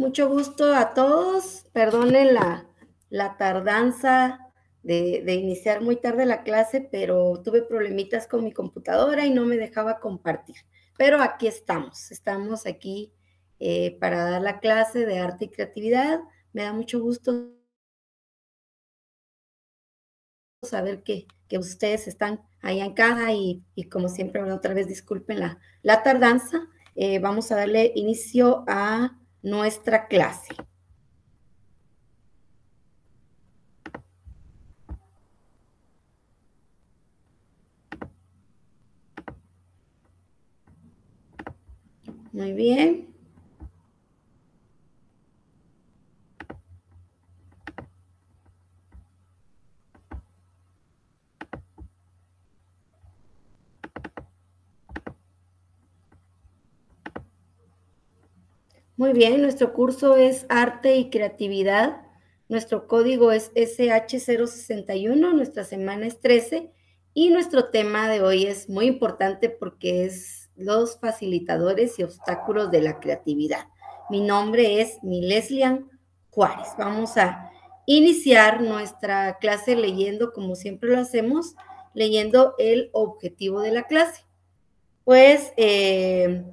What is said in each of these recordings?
Mucho gusto a todos. Perdonen la, tardanza de, iniciar muy tarde la clase, pero tuve problemitas con mi computadora y no me dejaba compartir. Pero aquí estamos, estamos aquí eh, para dar la clase de arte y creatividad. Me da mucho gusto saber que, ustedes están ahí en casa y, como siempre, otra vez disculpen la, la tardanza. Eh, vamos a darle inicio a nuestra clase. Muy bien. Muy bien, nuestro curso es Arte y Creatividad. Nuestro código es SH061, nuestra semana es 13 y nuestro tema de hoy es muy importante porque es los facilitadores y obstáculos de la creatividad. Mi nombre es Mileslian Juárez. Vamos a iniciar nuestra clase leyendo, como siempre lo hacemos, leyendo el objetivo de la clase. Pues eh,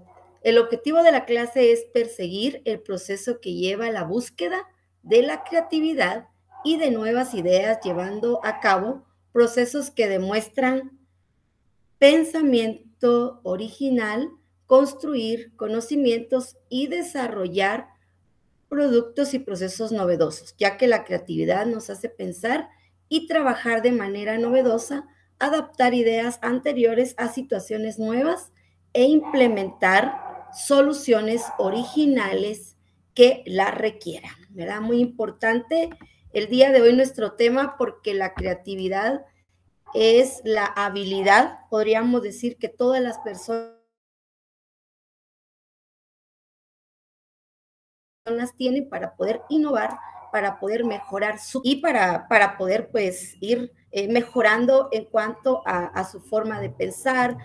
el objetivo de la clase es perseguir el proceso que lleva a la búsqueda de la creatividad y de nuevas ideas, llevando a cabo procesos que demuestran pensamiento original, construir conocimientos y desarrollar productos y procesos novedosos, ya que la creatividad nos hace pensar y trabajar de manera novedosa, adaptar ideas anteriores a situaciones nuevas e implementar soluciones originales que la requieran, ¿verdad? Muy importante el día de hoy nuestro tema porque la creatividad es la habilidad, podríamos decir que todas las personas tienen para poder innovar, para poder mejorar su y para, para poder pues ir eh, mejorando en cuanto a, su forma de pensar,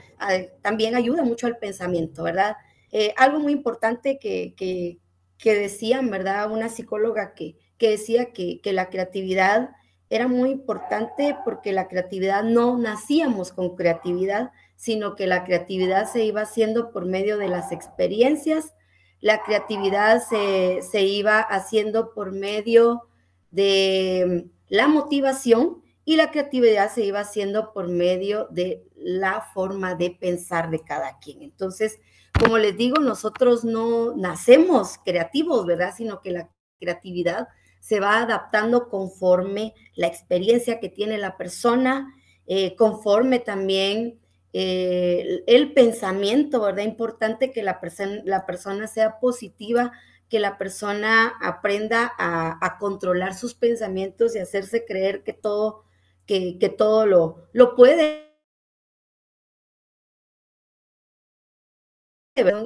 también ayuda mucho al pensamiento, ¿verdad? Eh, algo muy importante que, que, decían, ¿verdad? Una psicóloga que, que decía que, que, la creatividad era muy importante porque la creatividad no nacíamos con creatividad, sino que la creatividad se iba haciendo por medio de las experiencias, la creatividad se, se iba haciendo por medio de la motivación y la creatividad se iba haciendo por medio de la forma de pensar de cada quien. Entonces, como les digo, nosotros no nacemos creativos, ¿verdad? Sino que la creatividad se va adaptando conforme la experiencia que tiene la persona, eh, conforme también eh, el pensamiento, ¿verdad? Importante que la, la persona sea positiva, que la persona aprenda a, controlar sus pensamientos y hacerse creer que todo, que, que todo lo, lo puede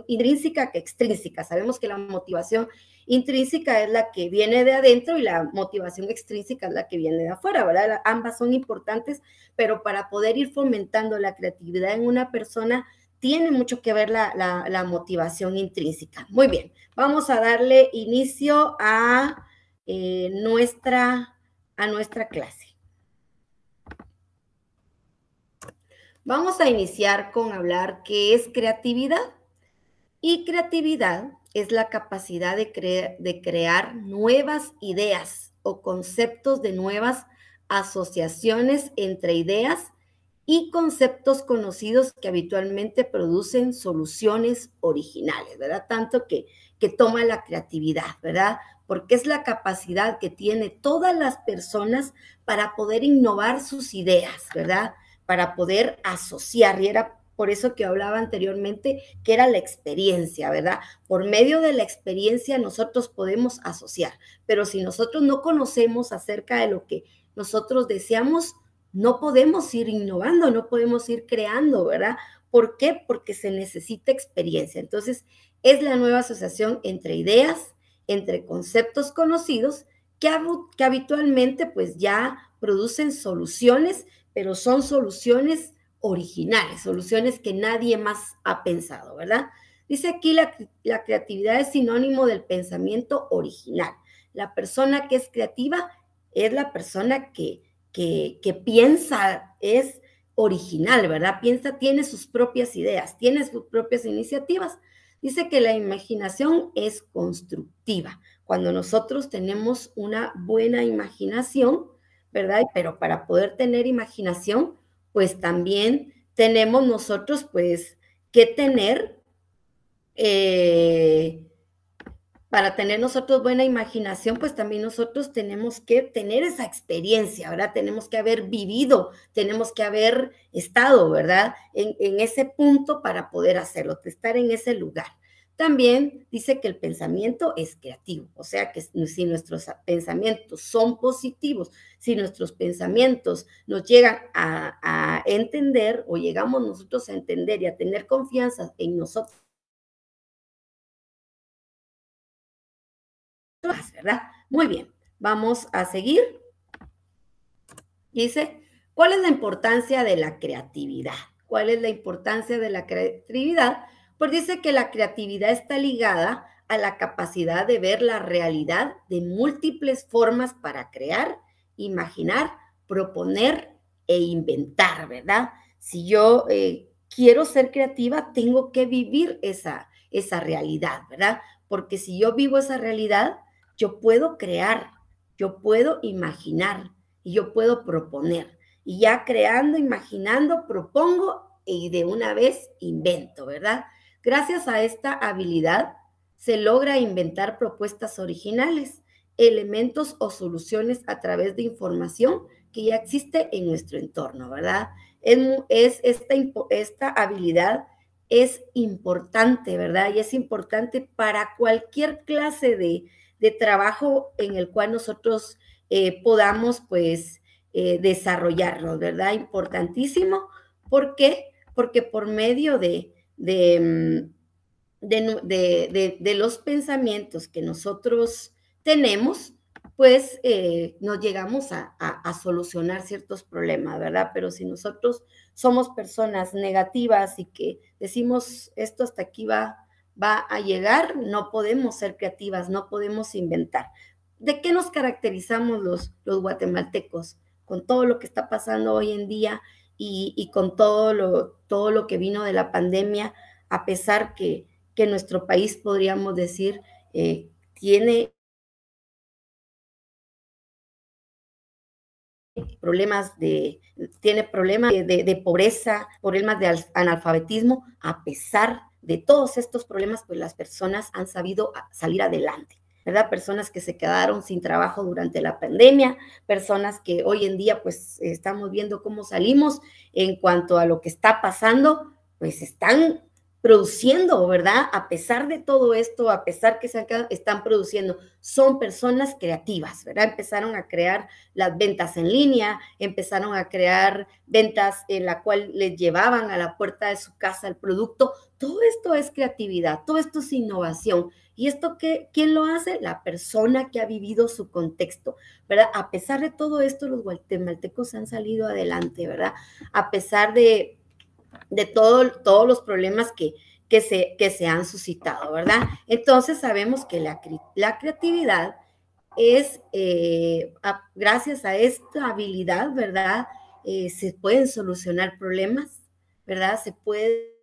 intrínseca que extrínseca. Sabemos que la motivación intrínseca es la que viene de adentro y la motivación extrínseca es la que viene de afuera, ¿verdad? Ambas son importantes, pero para poder ir fomentando la creatividad en una persona, tiene mucho que ver la, motivación intrínseca. Muy bien, vamos a darle inicio a, eh, nuestra, a nuestra clase. Vamos a iniciar con hablar qué es creatividad. Y creatividad es la capacidad de, de crear nuevas ideas o conceptos de nuevas asociaciones entre ideas y conceptos conocidos que habitualmente producen soluciones originales, ¿verdad? Tanto que, que toma la creatividad, ¿verdad? Porque es la capacidad que tiene todas las personas para poder innovar sus ideas, ¿verdad? Para poder asociar. Y era por eso que hablaba anteriormente, que era la experiencia, ¿verdad? Por medio de la experiencia nosotros podemos asociar, pero si nosotros no conocemos acerca de lo que nosotros deseamos, no podemos ir innovando, no podemos ir creando, ¿verdad? ¿Por qué? Porque se necesita experiencia. Entonces, es la nueva asociación entre ideas, entre conceptos conocidos, que, que habitualmente pues ya producen soluciones, pero son soluciones originales, soluciones que nadie más ha pensado, ¿verdad? Dice aquí la, la creatividad es sinónimo del pensamiento original. La persona que es creativa es la persona que, que, que piensa, es original, ¿verdad? Piensa, tiene sus propias ideas, tiene sus propias iniciativas. Dice que la imaginación es constructiva. Cuando nosotros tenemos una buena imaginación, ¿verdad? Pero para poder tener imaginación, pues también tenemos nosotros, pues, que tener eh, para tener nosotros buena imaginación, pues también nosotros tenemos que tener esa experiencia, ¿verdad? Tenemos que haber vivido, tenemos que haber estado, ¿verdad? En, en ese punto para poder hacerlo, estar en ese lugar. También dice que el pensamiento es creativo, o sea que si nuestros pensamientos son positivos, si nuestros pensamientos nos llegan a, entender o llegamos nosotros a entender y a tener confianza en nosotros, ¿verdad? Muy bien, vamos a seguir. Dice, ¿cuál es la importancia de la creatividad? ¿Cuál es la importancia de la creatividad? Pues dice que la creatividad está ligada a la capacidad de ver la realidad de múltiples formas para crear, imaginar, proponer e inventar, ¿verdad? Si yo eh, quiero ser creativa, tengo que vivir esa, esa realidad, ¿verdad? Porque si yo vivo esa realidad, yo puedo crear, yo puedo imaginar y yo puedo proponer. Y ya creando, imaginando, propongo y de una vez invento, ¿verdad? Gracias a esta habilidad se logra inventar propuestas originales, elementos o soluciones a través de información que ya existe en nuestro entorno, ¿verdad? Es, esta, esta habilidad es importante, ¿verdad? Y es importante para cualquier clase de, de trabajo en el cual nosotros eh, podamos pues eh, desarrollarnos, ¿verdad? Importantísimo. ¿Por qué? Porque por medio de, de, mm, de, de los pensamientos que nosotros tenemos, pues eh, nos llegamos a, a, solucionar ciertos problemas, ¿verdad? Pero si nosotros somos personas negativas y que decimos esto hasta aquí va, va a llegar, no podemos ser creativas, no podemos inventar. ¿De qué nos caracterizamos los, los guatemaltecos? Con todo lo que está pasando hoy en día y, con todo lo, todo lo que vino de la pandemia, a pesar que, que nuestro país, podríamos decir, eh, tiene problemas de, tiene problemas de, de, pobreza, problemas de analfabetismo, a pesar de todos estos problemas, pues las personas han sabido salir adelante. ¿Verdad? Personas que se quedaron sin trabajo durante la pandemia, personas que hoy en día pues estamos viendo cómo salimos en cuanto a lo que está pasando, pues están produciendo, ¿verdad? A pesar de todo esto, a pesar que se están produciendo, son personas creativas, ¿verdad? Empezaron a crear las ventas en línea, empezaron a crear ventas en la cual les llevaban a la puerta de su casa el producto. Todo esto es creatividad, todo esto es innovación. ¿Y esto qué, quién lo hace? La persona que ha vivido su contexto, ¿verdad? A pesar de todo esto, los guatemaltecos han salido adelante, ¿verdad? A pesar de de todo, todos los problemas que, que, se, que se han suscitado, ¿verdad? Entonces sabemos que la, la creatividad es, eh, gracias a esta habilidad, ¿verdad? Eh, se pueden solucionar problemas, ¿verdad? Se puede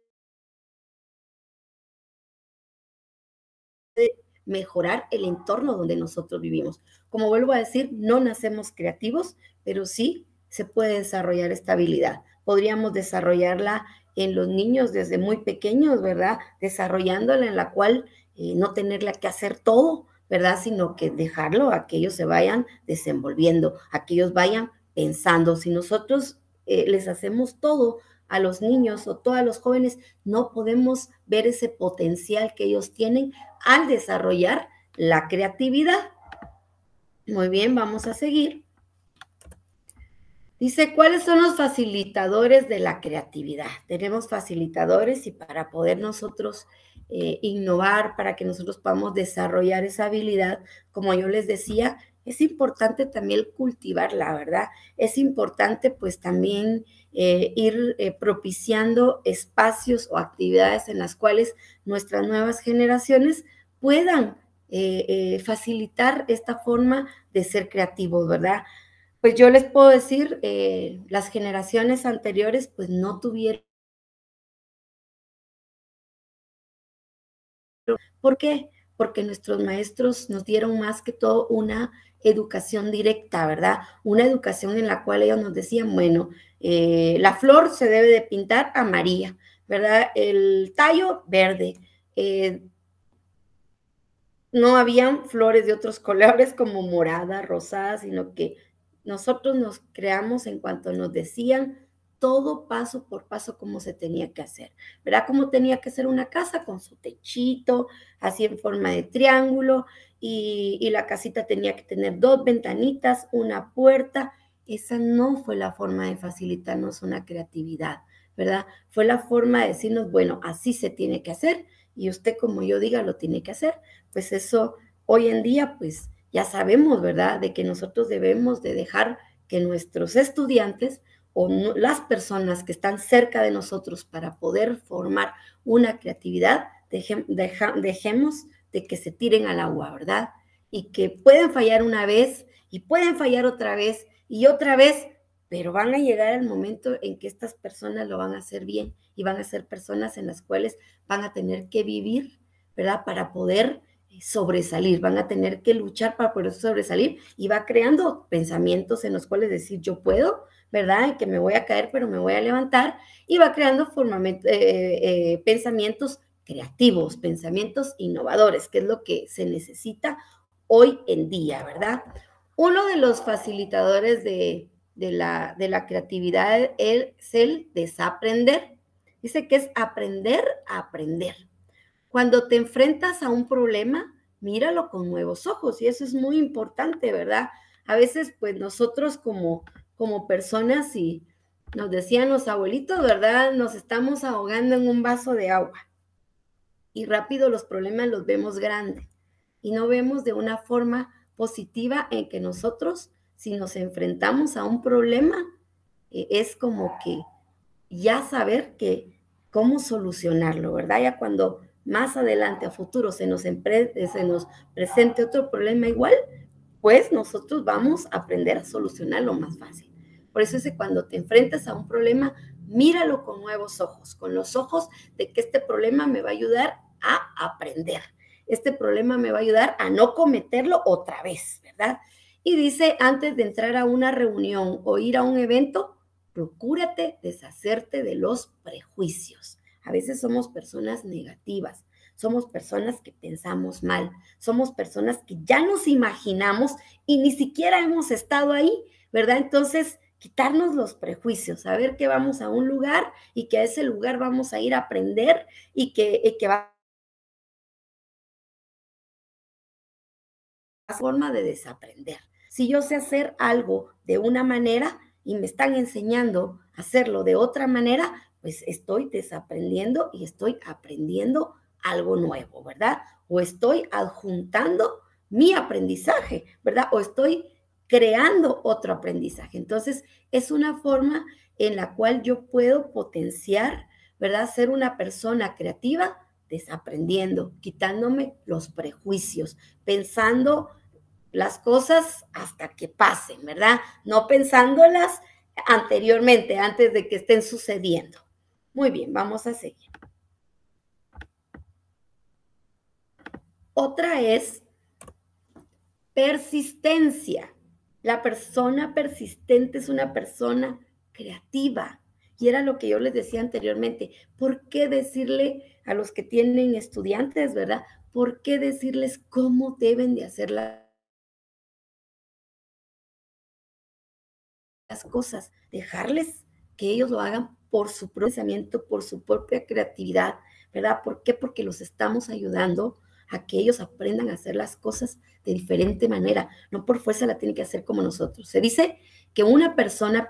mejorar el entorno donde nosotros vivimos. Como vuelvo a decir, no nacemos creativos, pero sí se puede desarrollar esta habilidad podríamos desarrollarla en los niños desde muy pequeños, ¿verdad? Desarrollándola en la cual eh, no tenerla que hacer todo, ¿verdad? Sino que dejarlo a que ellos se vayan desenvolviendo, a que ellos vayan pensando. Si nosotros eh, les hacemos todo a los niños o todos los jóvenes, no podemos ver ese potencial que ellos tienen al desarrollar la creatividad. Muy bien, vamos a seguir. Dice, ¿cuáles son los facilitadores de la creatividad? Tenemos facilitadores y para poder nosotros eh, innovar, para que nosotros podamos desarrollar esa habilidad, como yo les decía, es importante también cultivarla, ¿verdad? Es importante pues también eh, ir eh, propiciando espacios o actividades en las cuales nuestras nuevas generaciones puedan facilitar esta forma de ser creativos, ¿verdad? Pues yo les puedo decir, las generaciones anteriores pues no tuvieron ¿Por qué? Porque nuestros maestros nos dieron más que todo una educación directa, ¿verdad? Una educación en la cual ellos nos decían, bueno, eh, la flor se debe de pintar amarilla, ¿verdad? El tallo verde. Eh, no habían flores de otros colores como morada, rosada, sino que nosotros nos creamos en cuanto nos decían todo paso por paso como se tenía que hacer, ¿verdad? Como tenía que ser una casa con su techito, así en forma de triángulo, y, y la casita tenía que tener dos ventanitas, una puerta. Esa no fue la forma de facilitarnos una creatividad, ¿verdad? Fue la forma de decirnos, bueno, así se tiene que hacer y usted como yo diga lo tiene que hacer. Pues eso hoy en día, pues ya sabemos, ¿verdad? De que nosotros debemos de dejar que nuestros estudiantes o las personas que están cerca de nosotros para poder formar una creatividad, dejemos de que se tiren al agua, ¿verdad? Y que pueden fallar una vez y pueden fallar otra vez y otra vez, pero van a llegar el momento en que estas personas lo van a hacer bien y van a ser personas en las cuales van a tener que vivir, ¿verdad? Para poder eh, sobresalir, van a tener que luchar para poder sobresalir y va creando pensamientos en los cuales decir yo puedo, ¿verdad? que me voy a caer, pero me voy a levantar, y va creando eh, eh, pensamientos creativos, pensamientos innovadores, que es lo que se necesita hoy en día, ¿verdad? Uno de los facilitadores de, la, de la creatividad es el desaprender. Dice que es aprender a aprender. Cuando te enfrentas a un problema, míralo con nuevos ojos y eso es muy importante, ¿verdad? A veces, pues nosotros como como personas y nos decían los abuelitos, ¿verdad? Nos estamos ahogando en un vaso de agua y rápido los problemas los vemos grandes y no vemos de una forma positiva en que nosotros, si nos enfrentamos a un problema, eh, es como que ya saber que cómo solucionarlo, ¿verdad? Ya cuando más adelante a futuro se nos, se nos presente otro problema igual, pues nosotros vamos a aprender a solucionarlo más fácil. Por eso es que cuando te enfrentas a un problema, míralo con nuevos ojos, con los ojos de que este problema me va a ayudar a aprender. Este problema me va a ayudar a no cometerlo otra vez, ¿verdad? Y dice, antes de entrar a una reunión o ir a un evento, procúrate deshacerte de los prejuicios. A veces somos personas negativas, somos personas que pensamos mal, somos personas que ya nos imaginamos y ni siquiera hemos estado ahí, ¿verdad? Entonces, quitarnos los prejuicios, saber que vamos a un lugar y que a ese lugar vamos a ir a aprender y que, y que va forma de desaprender. Si yo sé hacer algo de una manera y me están enseñando a hacerlo de otra manera, pues estoy desaprendiendo y estoy aprendiendo algo nuevo, ¿verdad? O estoy adjuntando mi aprendizaje, ¿verdad? O estoy creando otro aprendizaje. Entonces, es una forma en la cual yo puedo potenciar, ¿verdad? Ser una persona creativa desaprendiendo, quitándome los prejuicios, pensando las cosas hasta que pasen, ¿verdad? No pensándolas anteriormente, antes de que estén sucediendo. Muy bien, vamos a seguir. Otra es persistencia. La persona persistente es una persona creativa. Y era lo que yo les decía anteriormente. ¿Por qué decirle a los que tienen estudiantes, verdad? ¿Por qué decirles cómo deben de hacer las cosas? Dejarles que ellos lo hagan por su procesamiento, por su propia creatividad, ¿verdad? ¿Por qué? Porque los estamos ayudando a que ellos aprendan a hacer las cosas de diferente manera, no por fuerza la tienen que hacer como nosotros. Se dice que una persona,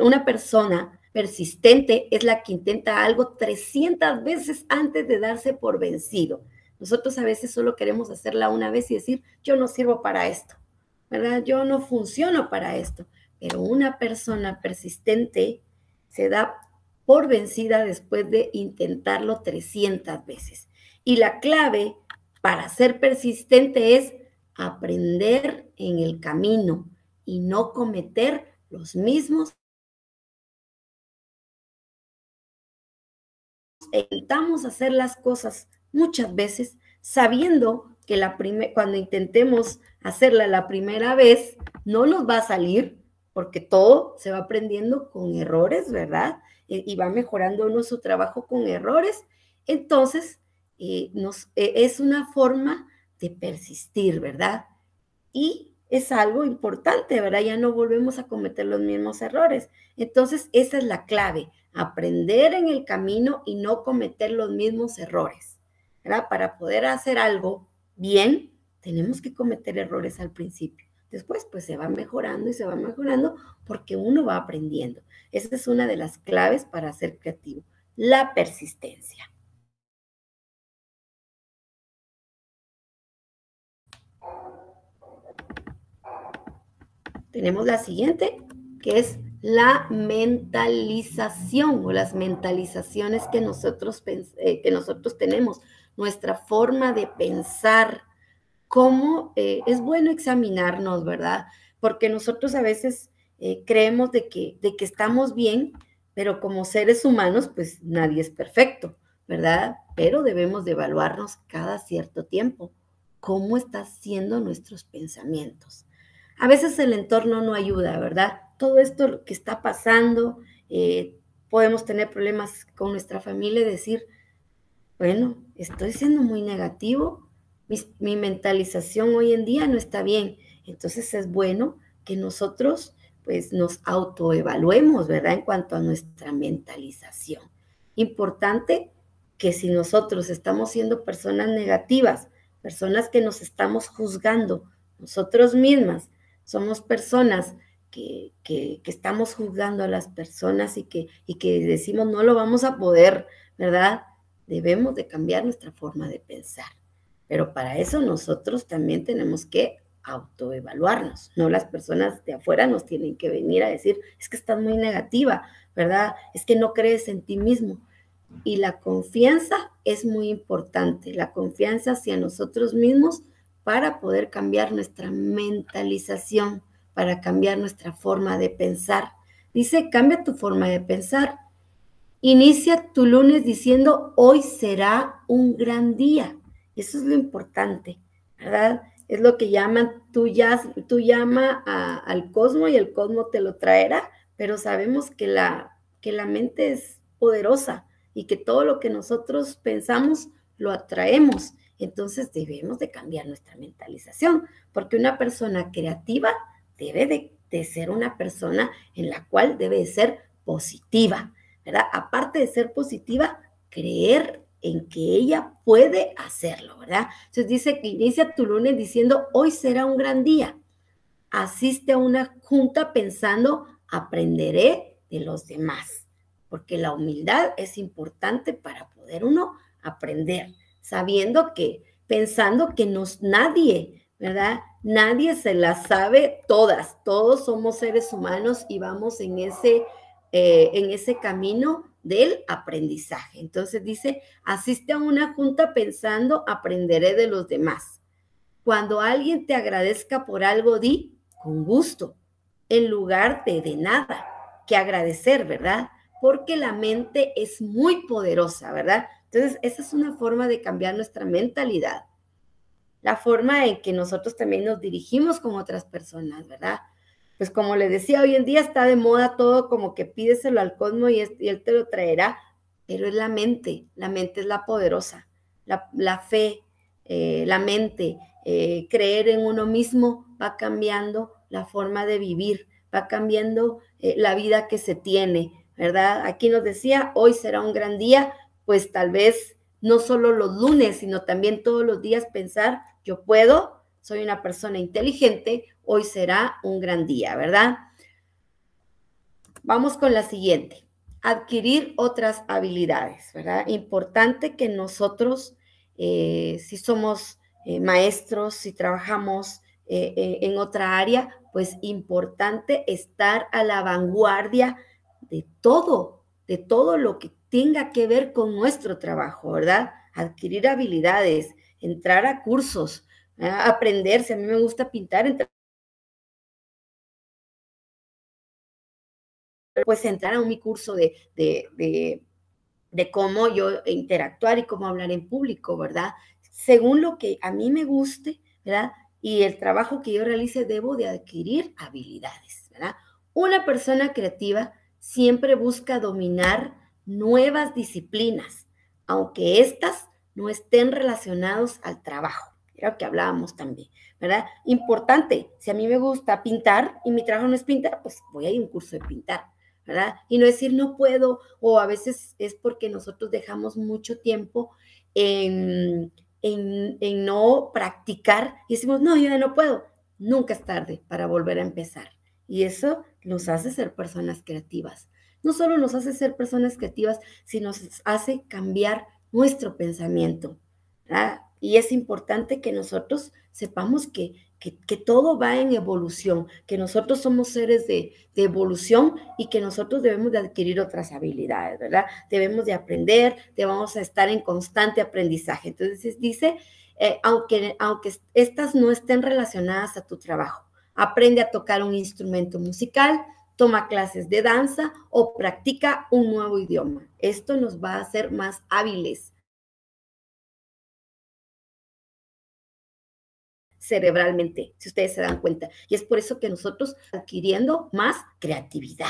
una persona persistente es la que intenta algo 300 veces antes de darse por vencido. Nosotros a veces solo queremos hacerla una vez y decir, yo no sirvo para esto. ¿verdad? Yo no funciono para esto, pero una persona persistente se da por vencida después de intentarlo 300 veces. Y la clave para ser persistente es aprender en el camino y no cometer los mismos. Intentamos hacer las cosas muchas veces sabiendo que la cuando intentemos hacerla la primera vez, no nos va a salir porque todo se va aprendiendo con errores, ¿verdad? E, y va mejorando su trabajo con errores. Entonces, eh, nos, e, es una forma de persistir, ¿verdad? Y es algo importante, ¿verdad? Ya no volvemos a cometer los mismos errores. Entonces, esa es la clave, aprender en el camino y no cometer los mismos errores. Para poder hacer algo bien, tenemos que cometer errores al principio. Después, pues se va mejorando y se va mejorando porque uno va aprendiendo. Esa es una de las claves para ser creativo, la persistencia. Tenemos la siguiente, que es la mentalización o las mentalizaciones que nosotros, eh, que nosotros tenemos, nuestra forma de pensar, cómo eh, es bueno examinarnos, ¿verdad? Porque nosotros a veces eh, creemos de que, de que estamos bien, pero como seres humanos, pues nadie es perfecto, ¿verdad? Pero debemos de evaluarnos cada cierto tiempo cómo están siendo nuestros pensamientos. A veces el entorno no ayuda, ¿verdad? Todo esto que está pasando, eh, podemos tener problemas con nuestra familia y decir, bueno, estoy siendo muy negativo, mi, mi, mentalización hoy en día no está bien. Entonces es bueno que nosotros pues nos autoevaluemos, ¿verdad? En cuanto a nuestra mentalización. Importante que si nosotros estamos siendo personas negativas, personas que nos estamos juzgando nosotros mismas, somos personas que, estamos juzgando a las personas y que, y que decimos no lo vamos a poder, ¿verdad? Debemos de cambiar nuestra forma de pensar. Pero para eso nosotros también tenemos que autoevaluarnos, no las personas de afuera nos tienen que venir a decir, es que estás muy negativa, ¿verdad? Es que no crees en ti mismo. Y la confianza es muy importante, la confianza hacia nosotros mismos para poder cambiar nuestra mentalización, para cambiar nuestra forma de pensar. Dice, cambia tu forma de pensar. Inicia tu lunes diciendo, hoy será un gran día. Eso es lo importante, ¿verdad? Es lo que llaman, tú, ya, tú llama al cosmos y el cosmos te lo traerá, pero sabemos que la, que la mente es poderosa y que todo lo que nosotros pensamos lo atraemos. Entonces debemos de cambiar nuestra mentalización, porque una persona creativa debe de, ser una persona en la cual debe de ser positiva, ¿verdad? Aparte de ser positiva, creer en que ella puede hacerlo, ¿verdad? Entonces dice que inicia tu lunes diciendo, hoy será un gran día. Asiste a una junta pensando, aprenderé de los demás, porque la humildad es importante para poder uno aprender sabiendo que, pensando que nos, nadie, ¿verdad? Nadie se las sabe todas, todos somos seres humanos y vamos en ese, eh, en ese camino del aprendizaje. Entonces dice, asiste a una junta pensando, aprenderé de los demás. Cuando alguien te agradezca por algo, di con gusto, en lugar de de nada, que agradecer, ¿verdad? Porque la mente es muy poderosa, ¿verdad? Entonces, esa es una forma de cambiar nuestra mentalidad. La forma en que nosotros también nos dirigimos con otras personas, ¿verdad? Pues como les decía, hoy en día está de moda todo como que pídeselo al cosmos y, él te lo traerá, pero es la mente, la mente es la poderosa, la, fe, eh, la mente, eh, creer en uno mismo va cambiando la forma de vivir, va cambiando eh, la vida que se tiene, ¿verdad? Aquí nos decía, hoy será un gran día, pues tal vez no solo los lunes, sino también todos los días pensar, yo puedo, soy una persona inteligente, hoy será un gran día, ¿verdad? Vamos con la siguiente, adquirir otras habilidades, ¿verdad? Importante que nosotros, eh, si somos eh, maestros, si trabajamos eh, en otra área, pues importante estar a la vanguardia de todo, de todo lo que tenga que ver con nuestro trabajo, ¿verdad? Adquirir habilidades, entrar a cursos, aprenderse. A mí me gusta pintar, entrar pues entrar a mi curso de, de, de, cómo yo interactuar y cómo hablar en público, ¿verdad? Según lo que a mí me guste, ¿verdad? Y el trabajo que yo realice, debo de adquirir habilidades, ¿verdad? Una persona creativa siempre busca dominar nuevas disciplinas, aunque éstas no estén relacionados al trabajo. Era que hablábamos también, ¿verdad? Importante, si a mí me gusta pintar y mi trabajo no es pintar, pues voy a ir un curso de pintar. ¿verdad? Y no decir no puedo, o a veces es porque nosotros dejamos mucho tiempo en, en, no practicar y decimos, no, yo ya no puedo. Nunca es tarde para volver a empezar. Y eso nos hace ser personas creativas. No solo nos hace ser personas creativas, sino nos hace cambiar nuestro pensamiento. Y es importante que nosotros sepamos que que, todo va en evolución, que nosotros somos seres de, evolución y que nosotros debemos de adquirir otras habilidades, ¿verdad? Debemos de aprender, debemos a estar en constante aprendizaje. Entonces dice, eh, aunque, aunque estas no estén relacionadas a tu trabajo, aprende a tocar un instrumento musical, toma clases de danza o practica un nuevo idioma. Esto nos va a hacer más hábiles cerebralmente, si ustedes se dan cuenta. Y es por eso que nosotros adquiriendo más creatividad.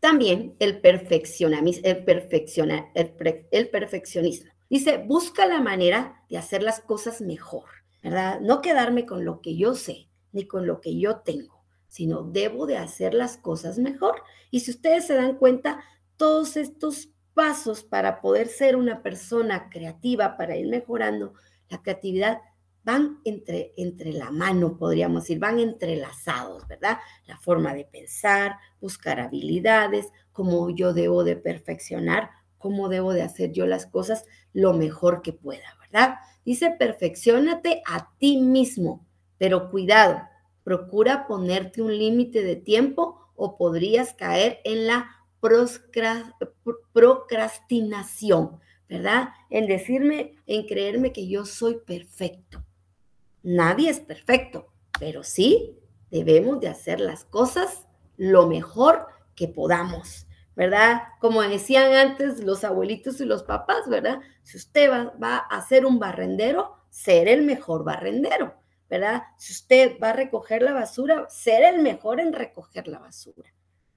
También el, perfeccionamismo, el, perfecciona, el, perfeccionismo. Dice, busca la manera de hacer las cosas mejor, ¿verdad? No quedarme con lo que yo sé, ni con lo que yo tengo, sino debo de hacer las cosas mejor. Y si ustedes se dan cuenta, todos estos pasos para poder ser una persona creativa, para ir mejorando la creatividad, van entre, entre la mano, podríamos decir, van entrelazados, ¿verdad? La forma de pensar, buscar habilidades, cómo yo debo de perfeccionar, cómo debo de hacer yo las cosas lo mejor que pueda, ¿verdad? Dice, perfeccionate a ti mismo, pero cuidado, procura ponerte un límite de tiempo o podrías caer en la procrastinación, ¿verdad? En decirme, en creerme que yo soy perfecto. Nadie es perfecto, pero sí debemos de hacer las cosas lo mejor que podamos, ¿verdad? Como decían antes los abuelitos y los papás, ¿verdad? Si usted va, a ser un barrendero, ser el mejor barrendero, ¿verdad? Si usted va a recoger la basura, ser el mejor en recoger la basura,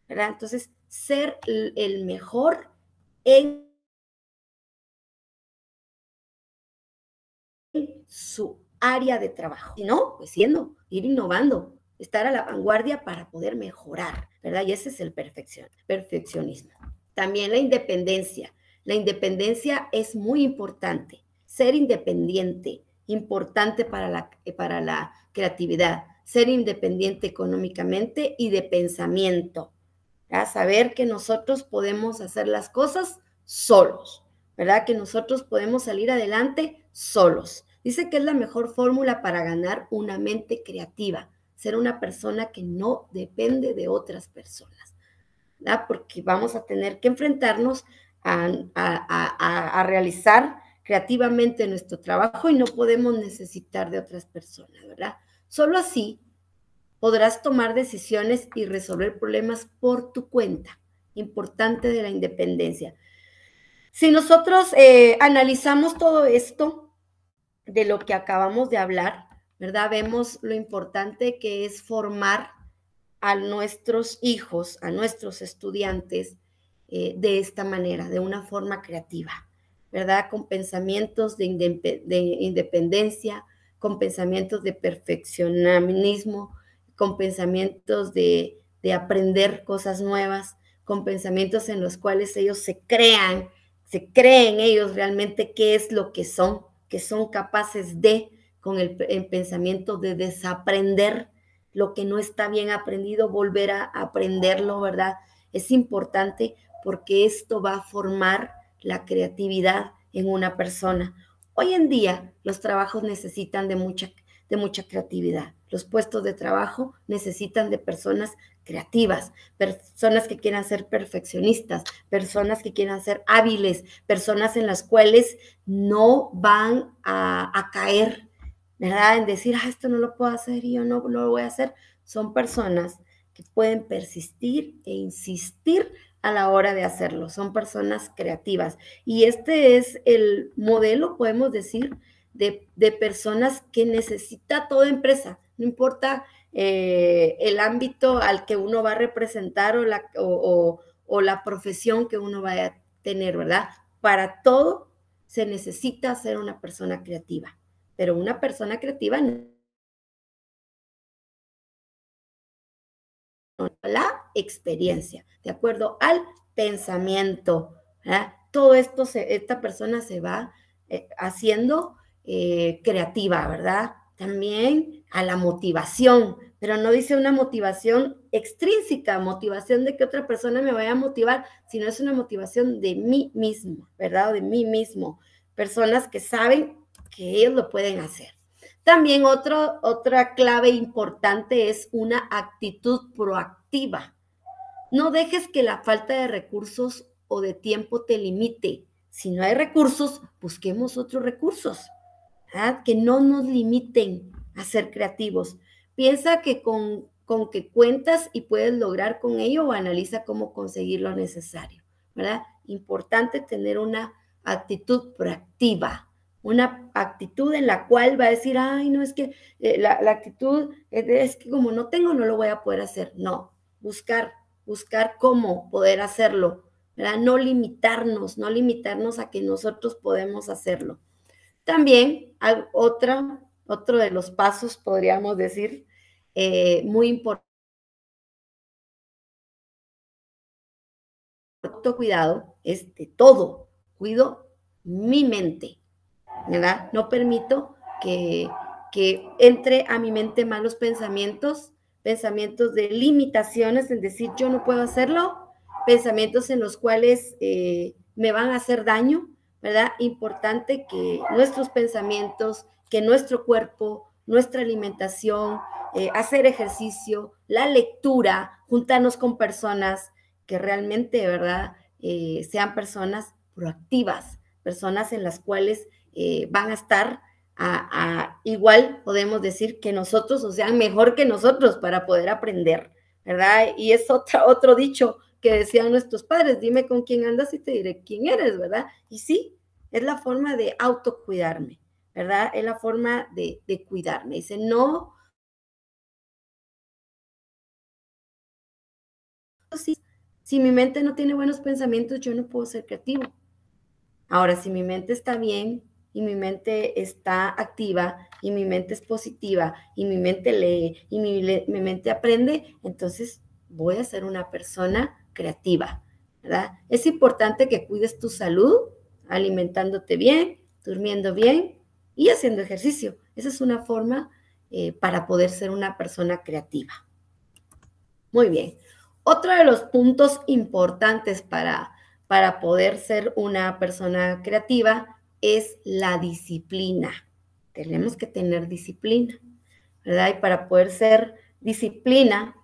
¿verdad? Entonces, ser el mejor en su área de trabajo. Si no, pues siendo, ir innovando, estar a la vanguardia para poder mejorar, ¿verdad? Y ese es el perfección, perfeccionismo. También la independencia. La independencia es muy importante. Ser independiente, importante para la, para la creatividad. Ser independiente económicamente y de pensamiento. ¿verdad? Saber que nosotros podemos hacer las cosas solos, ¿verdad? Que nosotros podemos salir adelante solos. Dice que es la mejor fórmula para ganar una mente creativa, ser una persona que no depende de otras personas, ¿verdad? porque vamos a tener que enfrentarnos a, realizar creativamente nuestro trabajo y no podemos necesitar de otras personas, ¿verdad? Solo así podrás tomar decisiones y resolver problemas por tu cuenta. Importante de la independencia. Si nosotros eh, analizamos todo esto, de lo que acabamos de hablar, ¿verdad? Vemos lo importante que es formar a nuestros hijos, a nuestros estudiantes eh, de esta manera, de una forma creativa, ¿verdad? Con pensamientos de, independencia, con pensamientos de perfeccionismo, con pensamientos de, de aprender cosas nuevas, con pensamientos en los cuales ellos se crean, se creen ellos realmente qué es lo que son, que son capaces de, con el, pensamiento de desaprender lo que no está bien aprendido, volver a aprenderlo, ¿verdad? Es importante porque esto va a formar la creatividad en una persona. Hoy en día los trabajos necesitan de mucha, de mucha creatividad. Los puestos de trabajo necesitan de personas creativas, personas que quieran ser perfeccionistas, personas que quieran ser hábiles, personas en las cuales no van a, caer, ¿verdad? En decir, ah, esto no lo puedo hacer y yo no, no lo voy a hacer. Son personas que pueden persistir e insistir a la hora de hacerlo. Son personas creativas. Y este es el modelo, podemos decir, de, personas que necesita toda empresa. No importa eh, el ámbito al que uno va a representar o la, o, la profesión que uno vaya a tener, ¿verdad? Para todo se necesita ser una persona creativa. Pero una persona creativa la experiencia, de acuerdo al pensamiento. Todo esto, esta persona se va eh, haciendo eh, creativa, ¿verdad? También a la motivación, pero no dice una motivación extrínseca, motivación de que otra persona me vaya a motivar, sino es una motivación de mí mismo, ¿verdad? de mí mismo. Personas que saben que ellos lo pueden hacer. También otra clave importante es una actitud proactiva. No dejes que la falta de recursos o de tiempo te limite. Si no hay recursos, busquemos otros recursos. Que no nos limiten a ser creativos. Piensa que con, con que cuentas y puedes lograr con ello o analiza cómo conseguir lo necesario. ¿verdad? Importante tener una actitud proactiva una actitud en la cual va a decir, ay, no, es que eh, la, actitud es, que como no tengo, no lo voy a poder hacer. No, buscar, buscar cómo poder hacerlo, ¿verdad? No limitarnos, no limitarnos a que nosotros podemos hacerlo. También otra, otro de los pasos, podríamos decir, eh, muy importante. Cuidado es de todo. Cuido mi mente, No permito que, que entre a mi mente malos pensamientos, pensamientos de limitaciones, en decir yo no puedo hacerlo, pensamientos en los cuales eh, me van a hacer daño, ¿verdad? Importante que nuestros pensamientos, que nuestro cuerpo, nuestra alimentación, eh, hacer ejercicio, la lectura, juntarnos con personas que realmente, ¿verdad? Eh, sean personas proactivas, personas en las cuales eh, van a estar a, igual, podemos decir, que nosotros, o sea, mejor que nosotros para poder aprender, ¿verdad? Y es otra, otro dicho que decían nuestros padres, dime con quién andas y te diré quién eres, ¿verdad? Y sí, es la forma de autocuidarme, ¿verdad? Es la forma de, de cuidarme. Dice, no. Si, si mi mente no tiene buenos pensamientos, yo no puedo ser creativo. Ahora, si mi mente está bien, y mi mente está activa y mi mente es positiva y mi mente lee y mi, mente aprende, entonces voy a ser una persona creativa, ¿verdad? Es importante que cuides tu salud, alimentándote bien, durmiendo bien y haciendo ejercicio. Esa es una forma eh, para poder ser una persona creativa. Muy bien. Otro de los puntos importantes para, para poder ser una persona creativa es la disciplina. Tenemos que tener disciplina, ¿verdad? Y para poder ser disciplina,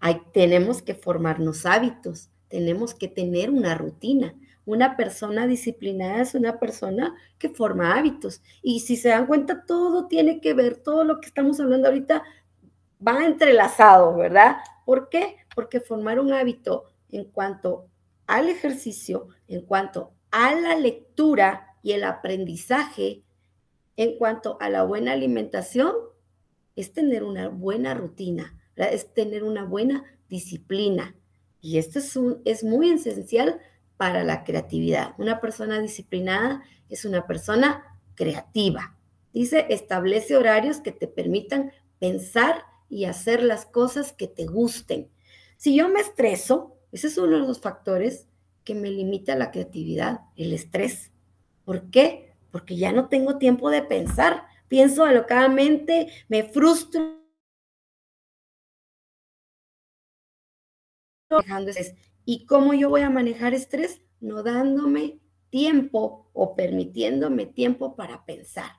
hay, tenemos que formarnos hábitos, tenemos que tener una rutina. Una persona disciplinada es una persona que forma hábitos. Y si se dan cuenta, todo tiene que ver, todo lo que estamos hablando ahorita va entrelazado, ¿verdad? ¿Por qué? Porque formar un hábito en cuanto al ejercicio, en cuanto a la lectura, y el aprendizaje en cuanto a la buena alimentación es tener una buena rutina, es tener una buena disciplina. Y esto es, es muy esencial para la creatividad. Una persona disciplinada es una persona creativa. Dice, establece horarios que te permitan pensar y hacer las cosas que te gusten. Si yo me estreso, ese es uno de los factores que me limita la creatividad, el estrés. ¿Por qué? Porque ya no tengo tiempo de pensar. Pienso alocadamente, me frustro. ¿Y cómo yo voy a manejar estrés? No dándome tiempo o permitiéndome tiempo para pensar.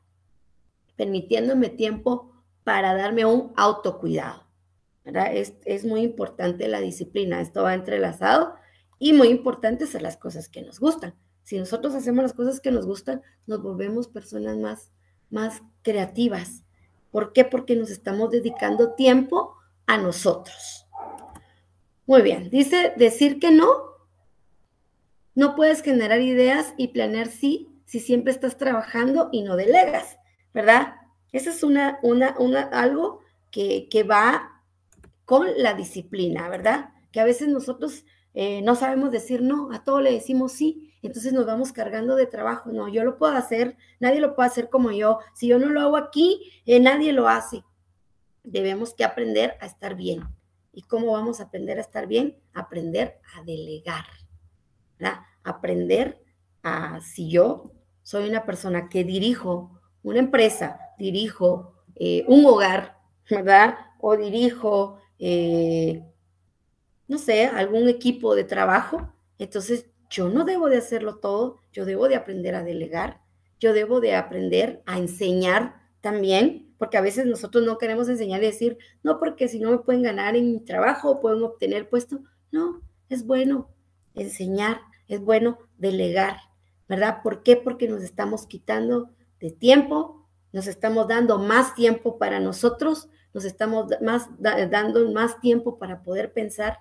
permitiéndome tiempo para darme un autocuidado. Es, es muy importante la disciplina, esto va entrelazado y muy importante hacer las cosas que nos gustan. Si nosotros hacemos las cosas que nos gustan, nos volvemos personas más, más creativas. ¿Por qué? Porque nos estamos dedicando tiempo a nosotros. Muy bien, dice decir que no. No puedes generar ideas y planear sí si siempre estás trabajando y no delegas, ¿verdad? Eso es una, una, una, algo que, que va con la disciplina, ¿verdad? Que a veces nosotros eh, no sabemos decir no, a todo le decimos sí, entonces nos vamos cargando de trabajo. No, yo lo puedo hacer, nadie lo puede hacer como yo. Si yo no lo hago aquí, eh, nadie lo hace. Debemos que aprender a estar bien. ¿Y cómo vamos a aprender a estar bien? Aprender a delegar, ¿verdad? Aprender a, si yo soy una persona que dirijo una empresa, dirijo eh, un hogar, ¿verdad? O dirijo no sé, algún equipo de trabajo, entonces yo no debo de hacerlo todo, yo debo de aprender a delegar, yo debo de aprender a enseñar también, porque a veces nosotros no queremos enseñar y decir, no, porque si no me pueden ganar en mi trabajo, pueden obtener puesto. No, es bueno enseñar, es bueno delegar, ¿verdad? ¿Por qué? Porque nos estamos quitando de tiempo, nos estamos dando más tiempo para nosotros, nos estamos dando más tiempo para poder pensar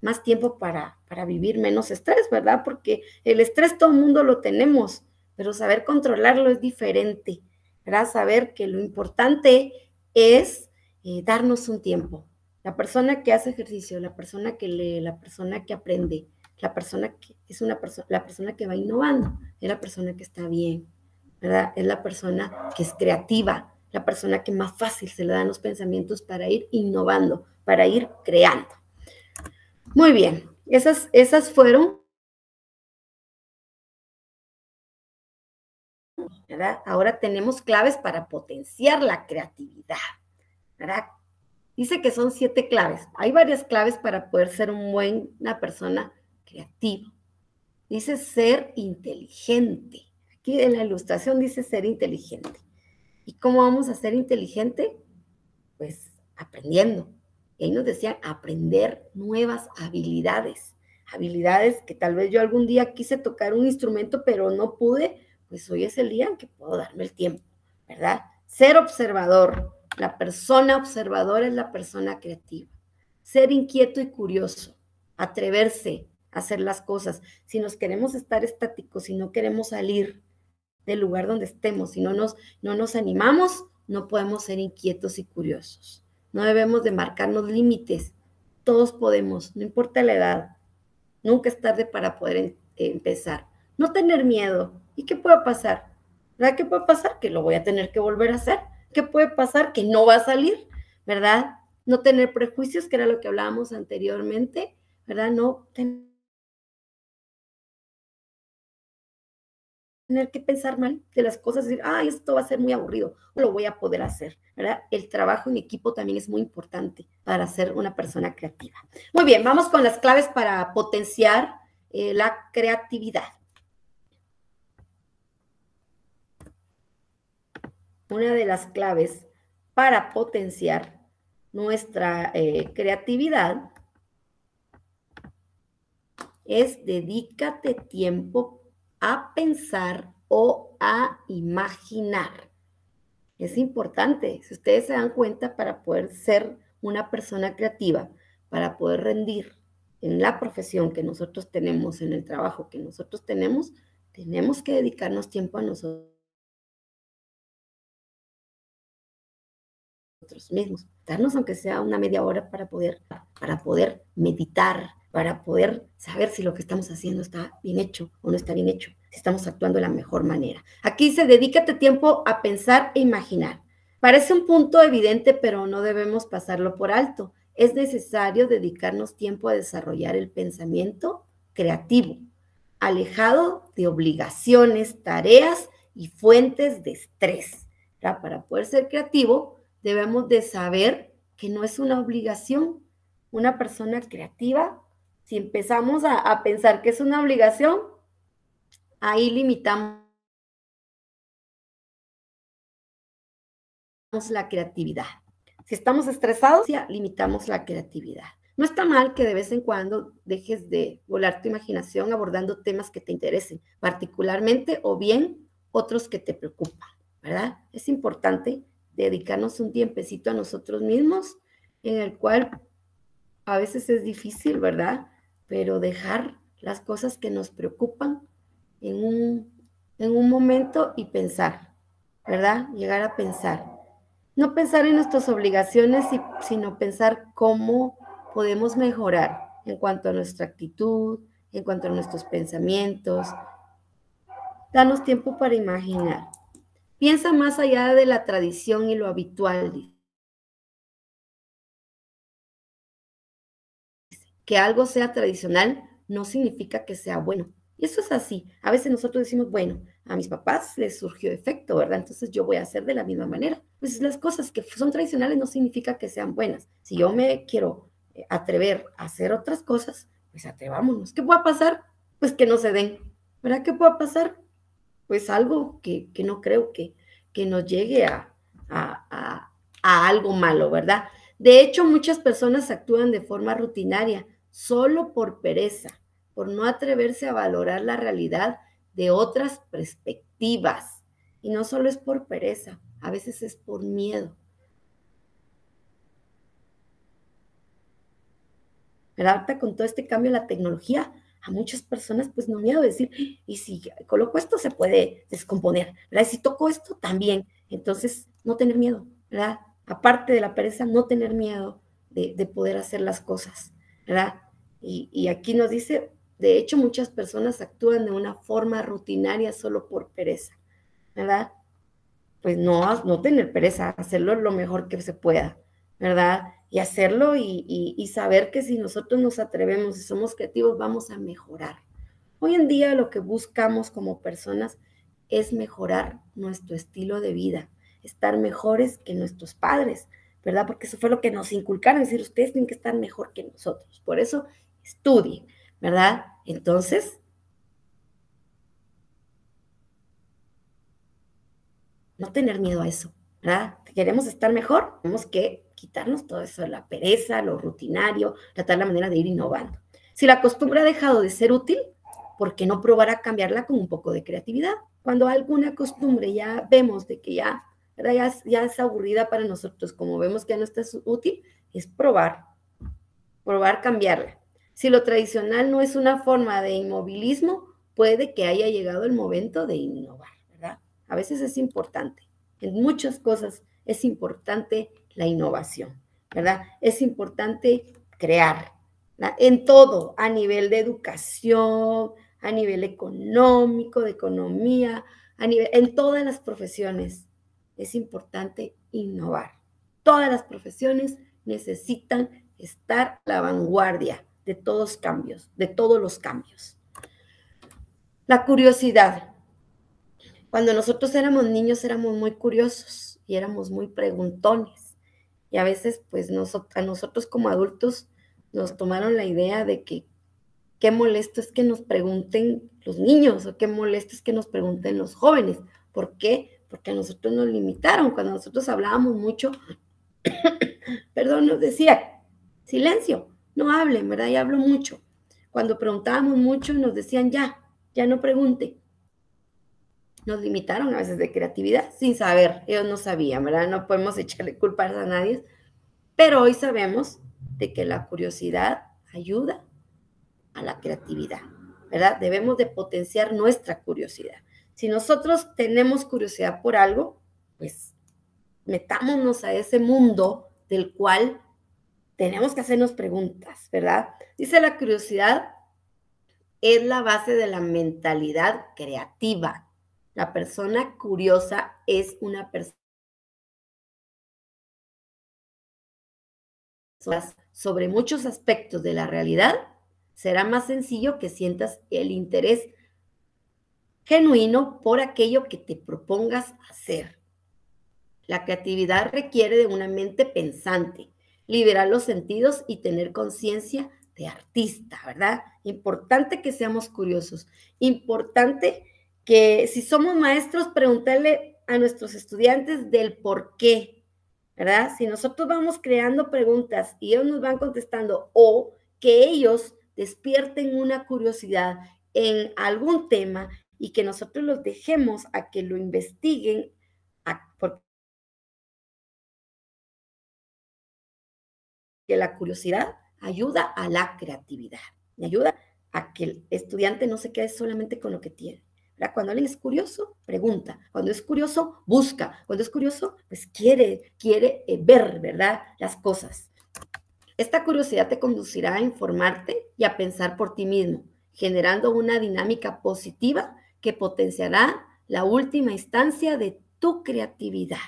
más tiempo para, para vivir menos estrés, ¿verdad? Porque el estrés todo el mundo lo tenemos, pero saber controlarlo es diferente, ¿verdad? Saber que lo importante es eh, darnos un tiempo. La persona que hace ejercicio, la persona que lee, la persona que aprende, la persona que es una persona, la persona que va innovando, es la persona que está bien, ¿verdad? Es la persona que es creativa, la persona que más fácil se le dan los pensamientos para ir innovando, para ir creando. Muy bien, esas, esas fueron. Ahora tenemos claves para potenciar la creatividad. ¿verdad? Dice que son siete claves. Hay varias claves para poder ser un buen, una persona creativa. Dice ser inteligente. Aquí en la ilustración dice ser inteligente. ¿Y cómo vamos a ser inteligente? Pues aprendiendo, y ahí nos decían aprender nuevas habilidades, habilidades que tal vez yo algún día quise tocar un instrumento, pero no pude, pues hoy es el día en que puedo darme el tiempo, ¿verdad? Ser observador, la persona observadora es la persona creativa. Ser inquieto y curioso, atreverse a hacer las cosas. Si nos queremos estar estáticos, si no queremos salir del lugar donde estemos, si no nos, no nos animamos, no podemos ser inquietos y curiosos. No debemos de marcarnos límites. Todos podemos, no importa la edad. Nunca es tarde para poder em, empezar. No tener miedo. ¿Y qué puede pasar? ¿Verdad? ¿Qué puede pasar? Que lo voy a tener que volver a hacer. ¿Qué puede pasar? Que no va a salir, ¿verdad? No tener prejuicios, que era lo que hablábamos anteriormente, ¿verdad? No tener tener que pensar mal de las cosas, decir, ay, esto va a ser muy aburrido, lo voy a poder hacer, ¿verdad? El trabajo en equipo también es muy importante para ser una persona creativa. Muy bien, vamos con las claves para potenciar eh, la creatividad. Una de las claves para potenciar nuestra eh, creatividad es dedícate tiempo a pensar o a imaginar. Es importante, si ustedes se dan cuenta, para poder ser una persona creativa, para poder rendir en la profesión que nosotros tenemos, en el trabajo que nosotros tenemos, tenemos que dedicarnos tiempo a nosotros mismos, darnos aunque sea una media hora para poder, para poder meditar, para poder saber si lo que estamos haciendo está bien hecho o no está bien hecho, si estamos actuando de la mejor manera. Aquí dice, dedícate tiempo a pensar e imaginar. Parece un punto evidente, pero no debemos pasarlo por alto. Es necesario dedicarnos tiempo a desarrollar el pensamiento creativo, alejado de obligaciones, tareas y fuentes de estrés. Para poder ser creativo, debemos de saber que no es una obligación. Una persona creativa si empezamos a, pensar que es una obligación, ahí limitamos la creatividad. Si estamos estresados, limitamos la creatividad. No está mal que de vez en cuando dejes de volar tu imaginación abordando temas que te interesen, particularmente o bien otros que te preocupan, ¿verdad? Es importante dedicarnos un tiempecito a nosotros mismos, en el cual a veces es difícil, ¿verdad? Pero dejar las cosas que nos preocupan en un, en un momento y pensar, ¿verdad? Llegar a pensar. No pensar en nuestras obligaciones, sino pensar cómo podemos mejorar en cuanto a nuestra actitud, en cuanto a nuestros pensamientos. Danos tiempo para imaginar. Piensa más allá de la tradición y lo habitual. Que algo sea tradicional no significa que sea bueno. Y eso es así. A veces nosotros decimos, bueno, a mis papás les surgió efecto, ¿verdad? Entonces yo voy a hacer de la misma manera. Pues las cosas que son tradicionales no significa que sean buenas. Si yo me quiero atrever a hacer otras cosas, pues atrevámonos. ¿Qué puede pasar? Pues que no se den. ¿Verdad? ¿Qué puede pasar? Pues algo que, no creo que, que nos llegue a, a, a algo malo, ¿verdad? De hecho, muchas personas actúan de forma rutinaria solo por pereza, por no atreverse a valorar la realidad de otras perspectivas. Y no solo es por pereza, a veces es por miedo. ¿verdad? con todo este cambio de la tecnología, a muchas personas pues no miedo decir, y si coloco esto se puede descomponer, ¿verdad? Si toco esto también. Entonces, no tener miedo, ¿verdad? Aparte de la pereza, no tener miedo de, poder hacer las cosas, ¿verdad? Y, aquí nos dice, de hecho, muchas personas actúan de una forma rutinaria solo por pereza, ¿verdad? Pues no, no tener pereza, hacerlo lo mejor que se pueda, ¿verdad? y hacerlo y, saber que si nosotros nos atrevemos y somos creativos, vamos a mejorar. Hoy en día lo que buscamos como personas es mejorar nuestro estilo de vida, estar mejores que nuestros padres, ¿verdad? Porque eso fue lo que nos inculcaron, es decir, ustedes tienen que estar mejor que nosotros. Por eso estudien, ¿verdad? Entonces, no tener miedo a eso, ¿verdad? Queremos estar mejor, tenemos que quitarnos todo eso, la pereza, lo rutinario, tratar la manera de ir innovando. Si la costumbre ha dejado de ser útil, ¿por qué no probar a cambiarla con un poco de creatividad? Cuando alguna costumbre ya vemos de que ya, ya, es aburrida para nosotros, como vemos que ya no está útil, es probar, probar cambiarla. Si lo tradicional no es una forma de inmovilismo, puede que haya llegado el momento de innovar, ¿verdad? A veces es importante. En muchas cosas es importante la innovación, ¿verdad? Es importante crear en todo, a nivel de educación, a nivel económico, de economía, a nivel, en todas las profesiones. Es importante innovar. Todas las profesiones necesitan estar a la vanguardia de todos cambios, de todos los cambios. La curiosidad. Cuando nosotros éramos niños éramos muy curiosos y éramos muy preguntones. Y a veces, pues, a nosotros como adultos nos tomaron la idea de que qué molesto es que nos pregunten los niños o qué molesto es que nos pregunten los jóvenes. ¿Por qué? Porque a nosotros nos limitaron. Cuando nosotros hablábamos mucho, perdón, nos decía, silencio, no hablen, ¿verdad? Ya hablo mucho. Cuando preguntábamos mucho, nos decían, ya, ya no pregunte nos limitaron a veces de creatividad sin saber, ellos no sabían, ¿verdad? No podemos echarle culpas a nadie, pero hoy sabemos de que la curiosidad ayuda a la creatividad, ¿verdad? Debemos de potenciar nuestra curiosidad. Si nosotros tenemos curiosidad por algo, pues metámonos a ese mundo del cual tenemos que hacernos preguntas, ¿verdad? Dice la curiosidad es la base de la mentalidad creativa, la persona curiosa es una persona sobre muchos aspectos de la realidad, será más sencillo que sientas el interés genuino por aquello que te propongas hacer. La creatividad requiere de una mente pensante, liberar los sentidos y tener conciencia de artista, ¿verdad? Importante que seamos curiosos, importante que si somos maestros, preguntarle a nuestros estudiantes del por qué, ¿verdad? Si nosotros vamos creando preguntas y ellos nos van contestando o que ellos despierten una curiosidad en algún tema y que nosotros los dejemos a que lo investiguen, porque la curiosidad ayuda a la creatividad, y ayuda a que el estudiante no se quede solamente con lo que tiene. Cuando alguien es curioso, pregunta. Cuando es curioso, busca. Cuando es curioso, pues quiere, quiere eh, ver, ¿verdad? Las cosas. Esta curiosidad te conducirá a informarte y a pensar por ti mismo, generando una dinámica positiva que potenciará la última instancia de tu creatividad.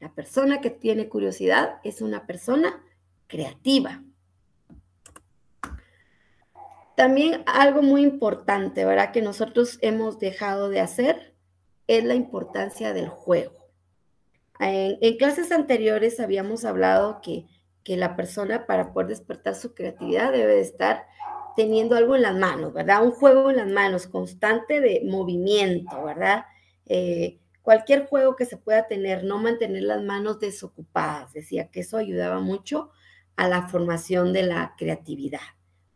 La persona que tiene curiosidad es una persona creativa. También algo muy importante, ¿verdad? Que nosotros hemos dejado de hacer es la importancia del juego. En, clases anteriores habíamos hablado que, que, la persona para poder despertar su creatividad debe de estar teniendo algo en las manos, ¿verdad? Un juego en las manos constante de movimiento, ¿verdad? Eh, cualquier juego que se pueda tener, no mantener las manos desocupadas. Decía que eso ayudaba mucho a la formación de la creatividad.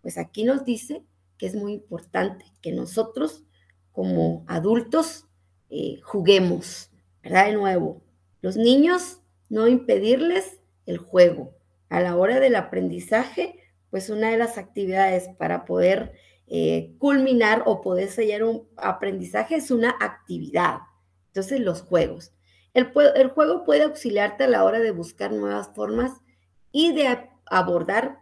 Pues aquí nos dice que es muy importante que nosotros como adultos eh, juguemos, ¿verdad? De nuevo, los niños no impedirles el juego. A la hora del aprendizaje, pues una de las actividades para poder eh, culminar o poder sellar un aprendizaje es una actividad. Entonces, los juegos. El, el juego puede auxiliarte a la hora de buscar nuevas formas y de abordar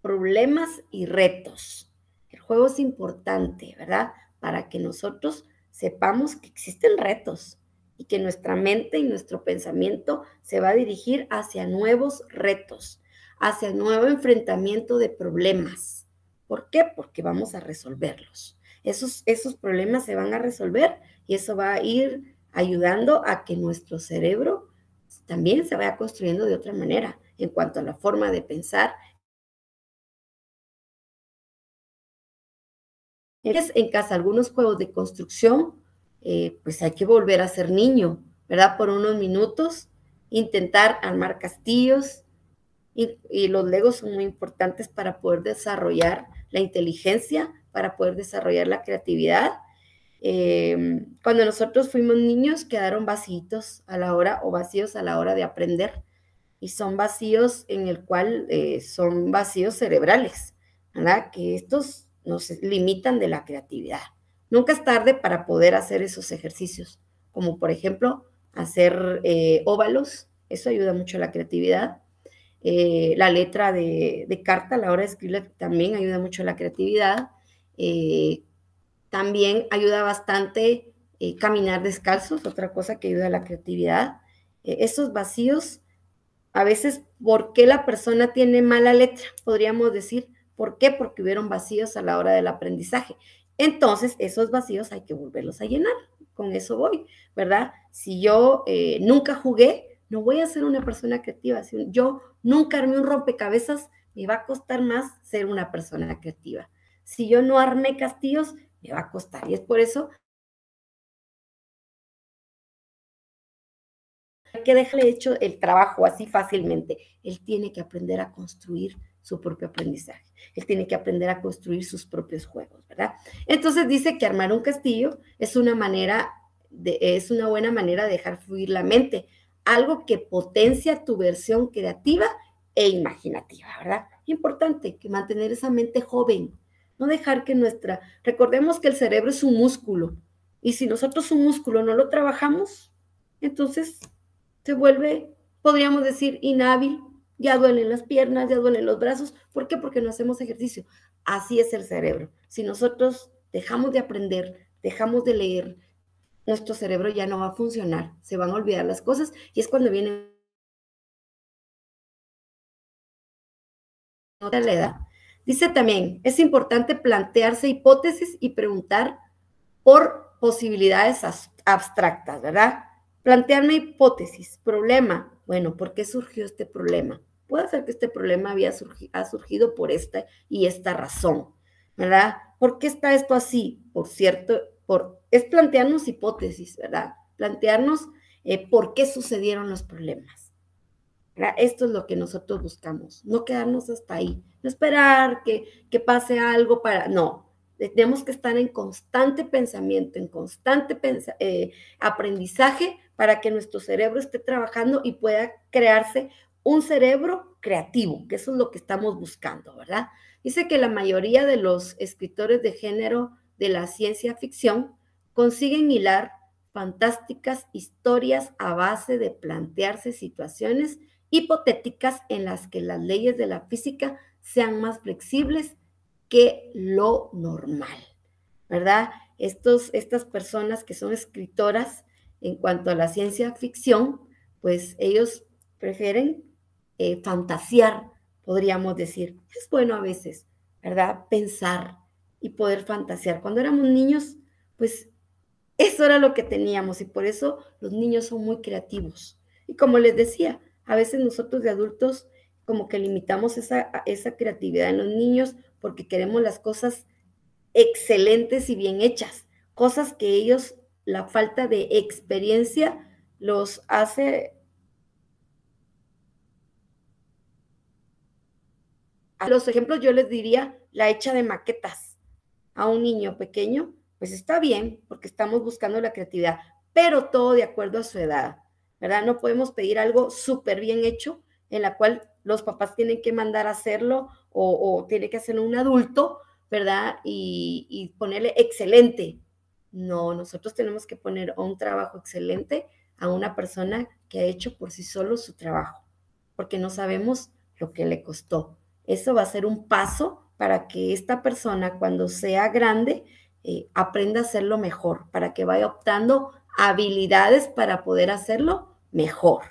problemas y retos. El juego es importante, ¿verdad? Para que nosotros sepamos que existen retos y que nuestra mente y nuestro pensamiento se va a dirigir hacia nuevos retos, hacia nuevo enfrentamiento de problemas. ¿Por qué? Porque vamos a resolverlos. Esos, esos problemas se van a resolver y eso va a ir ayudando a que nuestro cerebro también se vaya construyendo de otra manera en cuanto a la forma de pensar en casa algunos juegos de construcción, eh, pues hay que volver a ser niño, ¿verdad? Por unos minutos, intentar armar castillos y, los legos son muy importantes para poder desarrollar la inteligencia, para poder desarrollar la creatividad. Eh, cuando nosotros fuimos niños quedaron vacíos a la hora o vacíos a la hora de aprender y son vacíos en el cual eh, son vacíos cerebrales, ¿verdad? Que estos nos limitan de la creatividad. Nunca es tarde para poder hacer esos ejercicios, como por ejemplo hacer eh, óvalos, eso ayuda mucho a la creatividad. Eh, la letra de, carta a la hora de escribir también ayuda mucho a la creatividad. Eh, también ayuda bastante caminar descalzos, otra cosa que ayuda a la creatividad. esos vacíos, a veces, ¿por qué la persona tiene mala letra? Podríamos decir, ¿Por qué? Porque hubieron vacíos a la hora del aprendizaje. Entonces, esos vacíos hay que volverlos a llenar. Con eso voy, ¿verdad? Si yo eh, nunca jugué, no voy a ser una persona creativa. Si yo nunca armé un rompecabezas, me va a costar más ser una persona creativa. Si yo no armé castillos, me va a costar. Y es por eso que dejarle hecho el trabajo así fácilmente. Él tiene que aprender a construir su propio aprendizaje. Él tiene que aprender a construir sus propios juegos, ¿verdad? Entonces dice que armar un castillo es una manera, es una buena manera de dejar fluir la mente, algo que potencia tu versión creativa e imaginativa, ¿verdad? Importante que mantener esa mente joven, no dejar que nuestra, recordemos que el cerebro es un músculo y si nosotros un músculo no lo trabajamos, entonces se vuelve, podríamos decir, inhábil, ya duelen las piernas, ya duelen los brazos. ¿Por qué? Porque no hacemos ejercicio. Así es el cerebro. Si nosotros dejamos de aprender, dejamos de leer, nuestro cerebro ya no va a funcionar, se van a olvidar las cosas y es cuando viene la edad. Dice también, es importante plantearse hipótesis y preguntar por posibilidades abstractas, ¿verdad? Plantear una hipótesis, problema. Bueno, ¿por qué surgió este problema? Puede ser que este problema había ha surgido por esta y esta razón, ¿verdad? ¿Por qué está esto así? Por cierto, es plantearnos hipótesis, ¿verdad? Plantearnos eh, por qué sucedieron los problemas. Esto es lo que nosotros buscamos, no quedarnos hasta ahí, no esperar que, que pase algo para, no, tenemos que estar en constante pensamiento, en constante eh, aprendizaje para que nuestro cerebro esté trabajando y pueda crearse un cerebro creativo, que eso es lo que estamos buscando, ¿verdad? Dice que la mayoría de los escritores de género de la ciencia ficción consiguen hilar fantásticas historias a base de plantearse situaciones hipotéticas en las que las leyes de la física sean más flexibles que lo normal, ¿verdad? Estos, estas personas que son escritoras en cuanto a la ciencia ficción, pues ellos prefieren eh, fantasear, podríamos decir. Es bueno a veces, ¿verdad? Pensar y poder fantasear. Cuando éramos niños, pues eso era lo que teníamos y por eso los niños son muy creativos. Y como les decía, a veces nosotros de adultos como que limitamos esa, esa creatividad en los niños porque queremos las cosas excelentes y bien hechas, cosas que ellos, la falta de experiencia los hace A los ejemplos yo les diría la hecha de maquetas a un niño pequeño, pues está bien porque estamos buscando la creatividad, pero todo de acuerdo a su edad, ¿verdad? No podemos pedir algo súper bien hecho en la cual los papás tienen que mandar a hacerlo o, tiene que hacerlo un adulto, ¿verdad? Y, ponerle excelente. No, nosotros tenemos que poner un trabajo excelente a una persona que ha hecho por sí solo su trabajo, porque no sabemos lo que le costó. Eso va a ser un paso para que esta persona cuando sea grande eh, aprenda a hacerlo mejor, para que vaya optando habilidades para poder hacerlo mejor.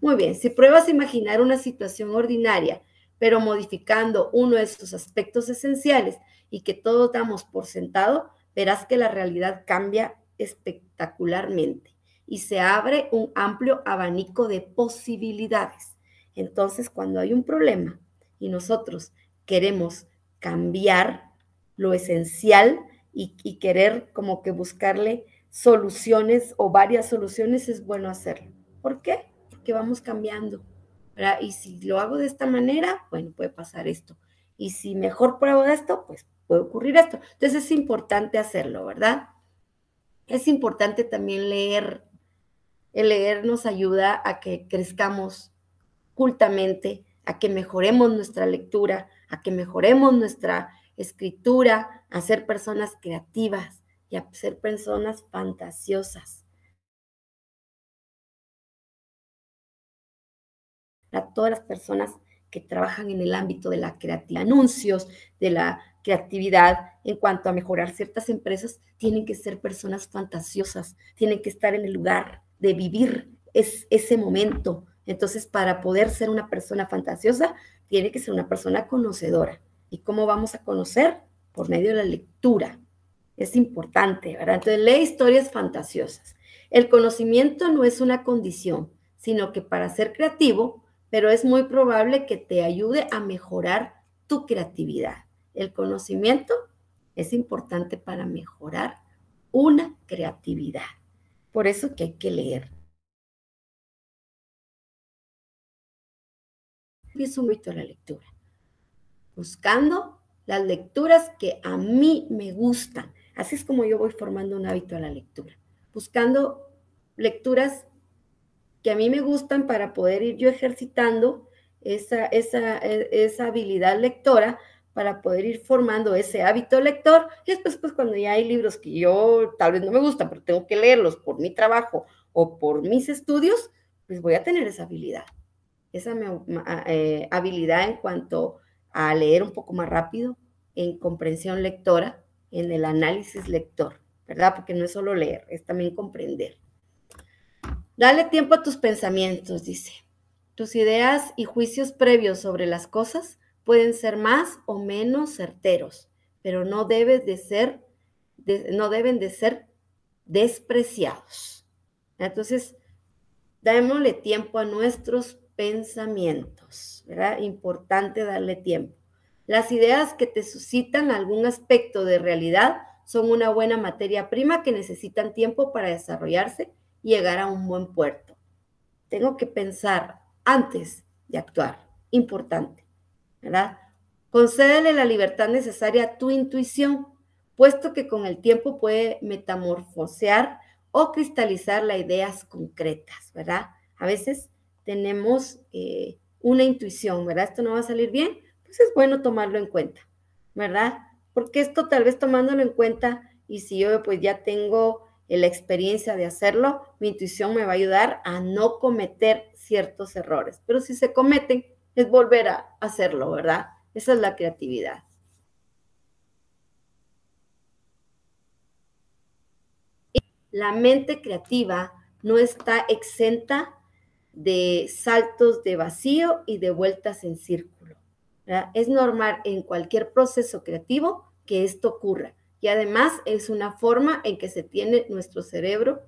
Muy bien, si pruebas a imaginar una situación ordinaria, pero modificando uno de sus aspectos esenciales y que todos damos por sentado, verás que la realidad cambia espectacularmente y se abre un amplio abanico de posibilidades. Entonces, cuando hay un problema, y nosotros queremos cambiar lo esencial y, querer como que buscarle soluciones o varias soluciones, es bueno hacerlo. ¿Por qué? Porque vamos cambiando. Y si lo hago de esta manera, bueno, puede pasar esto. Y si mejor pruebo esto, pues puede ocurrir esto. Entonces es importante hacerlo, ¿verdad? Es importante también leer. El leer nos ayuda a que crezcamos cultamente, a que mejoremos nuestra lectura, a que mejoremos nuestra escritura, a ser personas creativas y a ser personas fantasiosas. A todas las personas que trabajan en el ámbito de la creatividad, anuncios, de la creatividad en cuanto a mejorar ciertas empresas, tienen que ser personas fantasiosas, tienen que estar en el lugar de vivir es, ese momento, entonces, para poder ser una persona fantasiosa, tiene que ser una persona conocedora. ¿Y cómo vamos a conocer? Por medio de la lectura. Es importante, ¿verdad? Entonces, lee historias fantasiosas. El conocimiento no es una condición, sino que para ser creativo, pero es muy probable que te ayude a mejorar tu creatividad. El conocimiento es importante para mejorar una creatividad. Por eso que hay que leer. Un hábito a la lectura. Buscando las lecturas que a mí me gustan. Así es como yo voy formando un hábito a la lectura. Buscando lecturas que a mí me gustan para poder ir yo ejercitando esa, esa, esa habilidad lectora para poder ir formando ese hábito lector. Y después, pues cuando ya hay libros que yo tal vez no me gustan, pero tengo que leerlos por mi trabajo o por mis estudios, pues voy a tener esa habilidad esa eh, habilidad en cuanto a leer un poco más rápido, en comprensión lectora, en el análisis lector, ¿verdad? Porque no es solo leer, es también comprender. Dale tiempo a tus pensamientos, dice. Tus ideas y juicios previos sobre las cosas pueden ser más o menos certeros, pero no debes de ser, no deben de ser despreciados. Entonces, démosle tiempo a nuestros pensamientos, ¿verdad? Importante darle tiempo. Las ideas que te suscitan algún aspecto de realidad son una buena materia prima que necesitan tiempo para desarrollarse y llegar a un buen puerto. Tengo que pensar antes de actuar. Importante, ¿verdad? Concédele la libertad necesaria a tu intuición, puesto que con el tiempo puede metamorfosear o cristalizar las ideas concretas, ¿verdad? A veces tenemos eh, una intuición, ¿verdad? Esto no va a salir bien, pues es bueno tomarlo en cuenta, ¿verdad? Porque esto tal vez tomándolo en cuenta y si yo pues ya tengo la experiencia de hacerlo, mi intuición me va a ayudar a no cometer ciertos errores. Pero si se cometen, es volver a hacerlo, ¿verdad? Esa es la creatividad. La mente creativa no está exenta de saltos de vacío y de vueltas en círculo. Es normal en cualquier proceso creativo que esto ocurra. Y además es una forma en que se tiene nuestro cerebro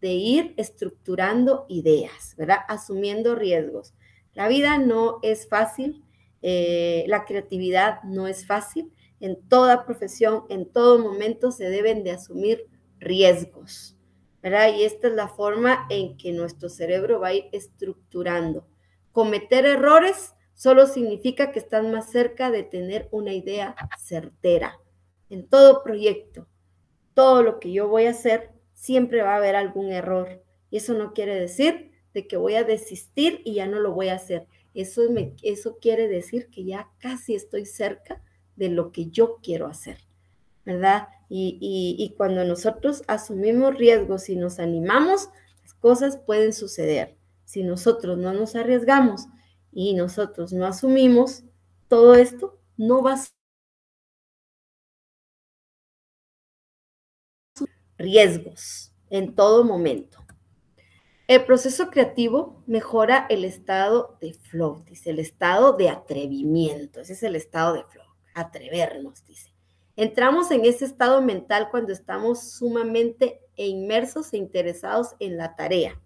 de ir estructurando ideas, ¿verdad? Asumiendo riesgos. La vida no es fácil, eh, la creatividad no es fácil. En toda profesión, en todo momento se deben de asumir riesgos, Y esta es la forma en que nuestro cerebro va a ir estructurando. Cometer errores solo significa que están más cerca de tener una idea certera. En todo proyecto, todo lo que yo voy a hacer, siempre va a haber algún error. Y eso no quiere decir de que voy a desistir y ya no lo voy a hacer. Eso, eso quiere decir que ya casi estoy cerca de lo que yo quiero hacer, ¿verdad? Y, y cuando nosotros asumimos riesgos y nos animamos, las cosas pueden suceder. Si nosotros no nos arriesgamos y nosotros no asumimos todo esto, no va a riesgos en todo momento. El proceso creativo mejora el estado de flow, dice, el estado de atrevimiento. Ese es el estado de flow, atrevernos, dice. Entramos en ese estado mental cuando estamos sumamente inmersos e interesados en la tarea.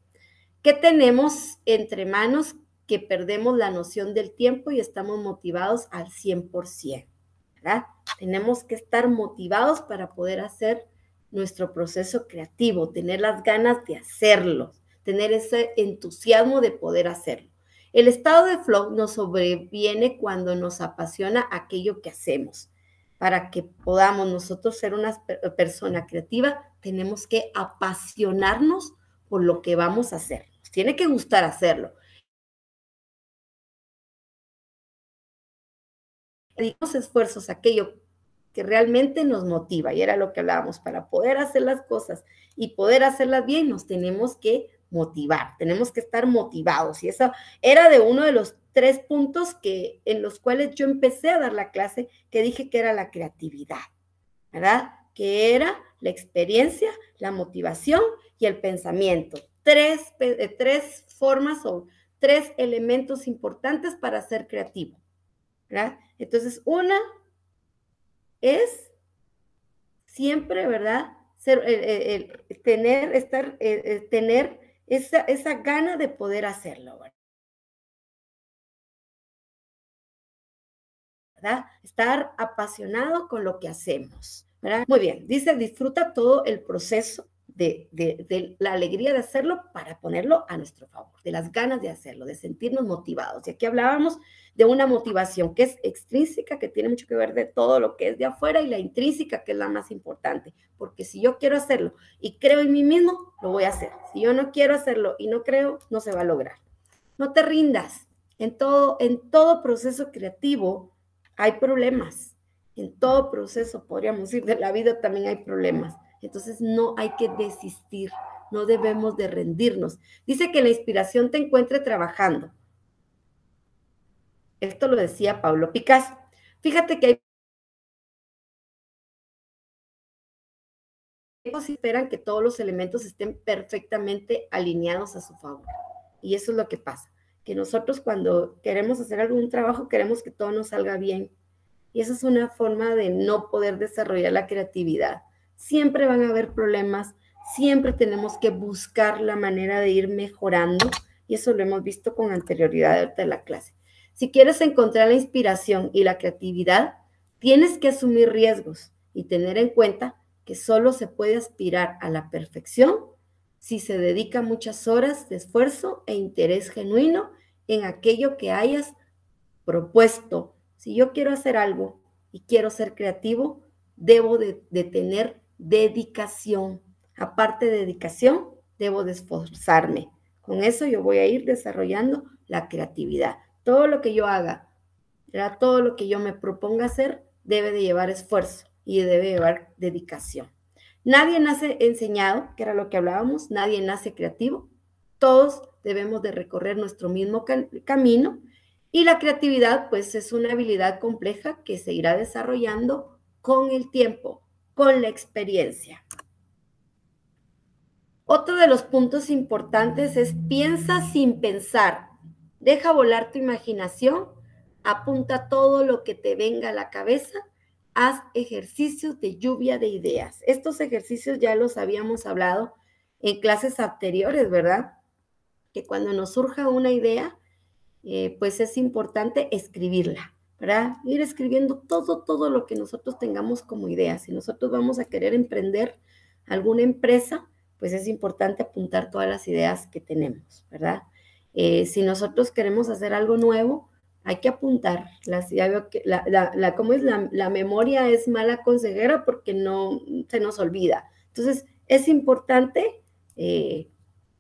¿Qué tenemos entre manos que perdemos la noción del tiempo y estamos motivados al 100%? ¿verdad? Tenemos que estar motivados para poder hacer nuestro proceso creativo, tener las ganas de hacerlo tener ese entusiasmo de poder hacerlo. El estado de flow nos sobreviene cuando nos apasiona aquello que hacemos. Para que podamos nosotros ser una persona creativa, tenemos que apasionarnos por lo que vamos a hacer. Nos tiene que gustar hacerlo. Dedicamos esfuerzos aquello que realmente nos motiva, y era lo que hablábamos, para poder hacer las cosas y poder hacerlas bien, nos tenemos que motivar, tenemos que estar motivados. Y eso era de uno de los tres puntos que, en los cuales yo empecé a dar la clase, que dije que era la creatividad, ¿verdad? Que era la experiencia, la motivación y el pensamiento. Tres, eh, tres formas o tres elementos importantes para ser creativo, ¿verdad? Entonces, una es siempre, ¿verdad? Tener, estar, tener esa, esa gana de poder hacerlo, ¿verdad? Estar apasionado con lo que hacemos. Muy bien, dice, disfruta todo el proceso de, la alegría de hacerlo para ponerlo a nuestro favor, de las ganas de hacerlo, de sentirnos motivados. Y aquí hablábamos de una motivación que es extrínseca, que tiene mucho que ver de todo lo que es de afuera, y la intrínseca, que es la más importante, porque si yo quiero hacerlo y creo en mí mismo, lo voy a hacer. Si yo no quiero hacerlo y no creo, no se va a lograr. No te rindas. En todo proceso creativo hay problemas. En todo proceso, podríamos decir, de la vida también hay problemas. Entonces no hay que desistir, no debemos de rendirnos. Dice que la inspiración te encuentre trabajando esto lo decía Pablo Picasso. Fíjate que hay esperan que todos los elementos estén perfectamente alineados a su favor. Y eso es lo que pasa, que nosotros cuando queremos hacer algún trabajo queremos que todo nos salga bien. Y esa es una forma de no poder desarrollar la creatividad. Siempre van a haber problemas, siempre tenemos que buscar la manera de ir mejorando y eso lo hemos visto con anterioridad de la clase. Si quieres encontrar la inspiración y la creatividad, tienes que asumir riesgos y tener en cuenta que solo se puede aspirar a la perfección si se dedica muchas horas de esfuerzo e interés genuino en aquello que hayas propuesto. Si yo quiero hacer algo y quiero ser creativo, debo de, tener dedicación. Aparte de dedicación, debo de esforzarme. Con eso yo voy a ir desarrollando la creatividad. Todo lo que yo haga, todo lo que yo me proponga hacer, debe de llevar esfuerzo y debe llevar dedicación. Nadie nace enseñado, que era lo que hablábamos, nadie nace creativo. Todos debemos de recorrer nuestro mismo camino y la creatividad pues es una habilidad compleja que se irá desarrollando con el tiempo, con la experiencia. Otro de los puntos importantes es piensa sin pensar. Deja volar tu imaginación, apunta todo lo que te venga a la cabeza, haz ejercicios de lluvia de ideas. Estos ejercicios ya los habíamos hablado en clases anteriores, ¿verdad? Que cuando nos surja una idea, eh, pues es importante escribirla. ¿verdad? Ir escribiendo todo, todo lo que nosotros tengamos como idea. Si nosotros vamos a querer emprender alguna empresa, pues es importante apuntar todas las ideas que tenemos, ¿verdad? Eh, si nosotros queremos hacer algo nuevo, hay que apuntar. La, ¿cómo es? La, memoria es mala consejera porque no se nos olvida. Entonces, es importante eh,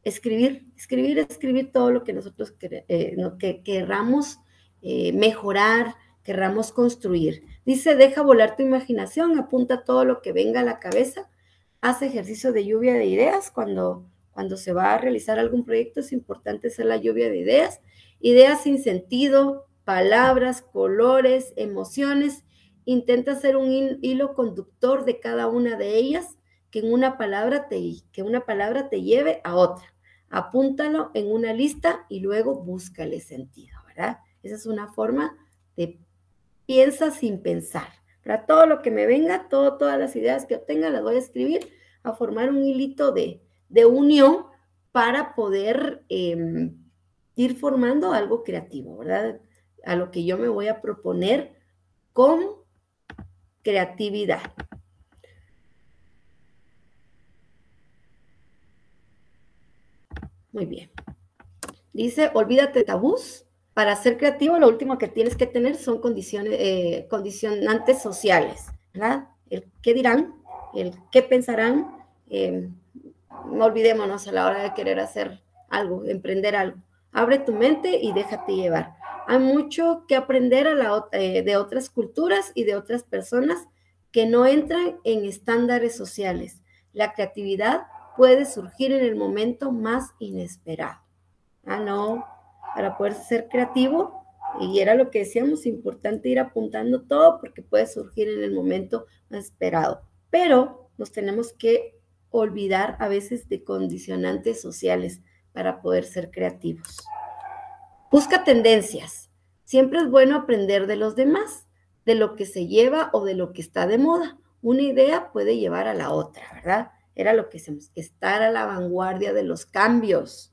escribir, escribir, escribir todo lo que nosotros eh, que querramos mejorar, querramos construir. Dice, deja volar tu imaginación, apunta todo lo que venga a la cabeza, haz ejercicio de lluvia de ideas. Cuando, cuando se va a realizar algún proyecto es importante hacer la lluvia de ideas. Ideas sin sentido, palabras, colores, emociones. Intenta hacer un hilo conductor de cada una de ellas que en una palabra te, que una palabra te lleve a otra. Apúntalo en una lista y luego búscale sentido, ¿verdad? Esa es una forma de piensa sin pensar. Para todo lo que me venga, todo, todas las ideas que obtenga, las voy a escribir, a formar un hilito de, unión para poder em, ir formando algo creativo, ¿verdad? A lo que yo me voy a proponer con creatividad. Muy bien. Dice, olvídate de tabús para ser creativo, lo último que tienes que tener son condiciones, eh, condicionantes sociales, ¿verdad? El qué dirán, el qué pensarán. Eh, no olvidémonos a la hora de querer hacer algo, emprender algo. Abre tu mente y déjate llevar. Hay mucho que aprender eh, de otras culturas y de otras personas que no entran en estándares sociales. La creatividad puede surgir en el momento más inesperado. Ah, no, para poder ser creativo. Y era lo que decíamos, importante ir apuntando todo porque puede surgir en el momento más esperado. Pero nos tenemos que olvidar a veces de condicionantes sociales para poder ser creativos. Busca tendencias. Siempre es bueno aprender de los demás, de lo que se lleva o de lo que está de moda. Una idea puede llevar a la otra, ¿verdad? Era lo que decíamos, estar a la vanguardia de los cambios.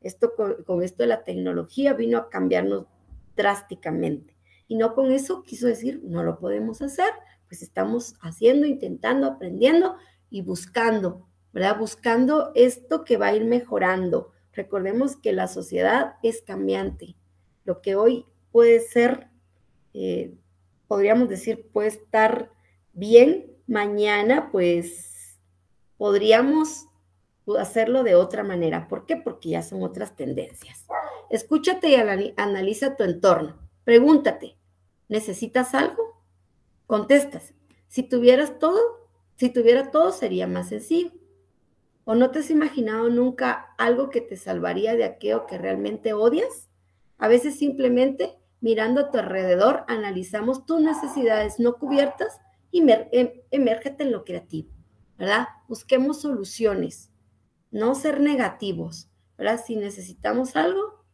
Esto con, esto de la tecnología vino a cambiarnos drásticamente. Y no con eso quiso decir, no lo podemos hacer, pues estamos haciendo, intentando, aprendiendo y buscando, ¿verdad? Buscando esto que va a ir mejorando. Recordemos que la sociedad es cambiante. Lo que hoy puede ser, eh, podríamos decir, puede estar bien, mañana pues podríamos hacerlo de otra manera. ¿Por qué? Porque ya son otras tendencias. Escúchate y analiza tu entorno. Pregúntate, ¿necesitas algo? Contestas. Si tuvieras todo, si tuviera todo sería más sencillo. ¿O no te has imaginado nunca algo que te salvaría de aquello que realmente odias? A veces simplemente mirando a tu alrededor analizamos tus necesidades no cubiertas y em, emérgete en lo creativo, ¿verdad? Busquemos soluciones no ser negativos, ¿verdad? Si necesitamos algo,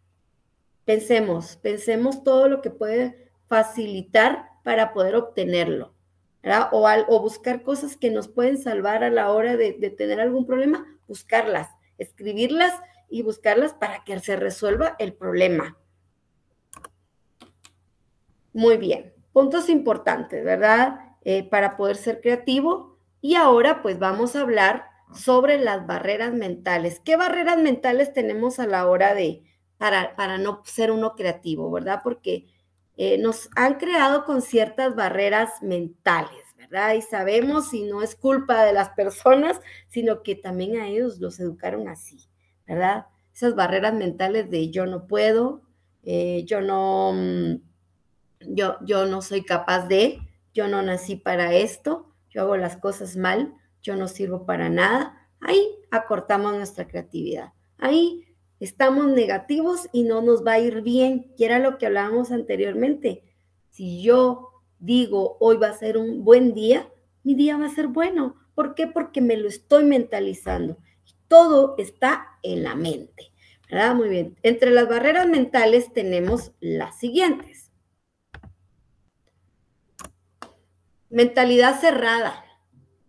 pensemos, pensemos todo lo que puede facilitar para poder obtenerlo, O, buscar cosas que nos pueden salvar a la hora de, de tener algún problema, buscarlas, escribirlas y buscarlas para que se resuelva el problema. Muy bien, puntos importantes, ¿verdad? Eh, para poder ser creativo. Y ahora pues vamos a hablar sobre las barreras mentales. ¿Qué barreras mentales tenemos a la hora de, para, para no ser uno creativo, ¿verdad? Porque eh, nos han creado con ciertas barreras mentales, ¿verdad? Y sabemos si no es culpa de las personas, sino que también a ellos los educaron así, ¿verdad? Esas barreras mentales de yo no puedo, eh, yo no, mm, yo, yo no soy capaz de, yo no nací para esto, yo hago las cosas mal, yo no sirvo para nada. Ahí acortamos nuestra creatividad. Ahí estamos negativos y no nos va a ir bien, que era lo que hablábamos anteriormente. Si yo digo hoy va a ser un buen día, mi día va a ser bueno. ¿Por qué? Porque me lo estoy mentalizando. Todo está en la mente. ¿verdad? Muy bien. Entre las barreras mentales tenemos las siguientes. Mentalidad cerrada.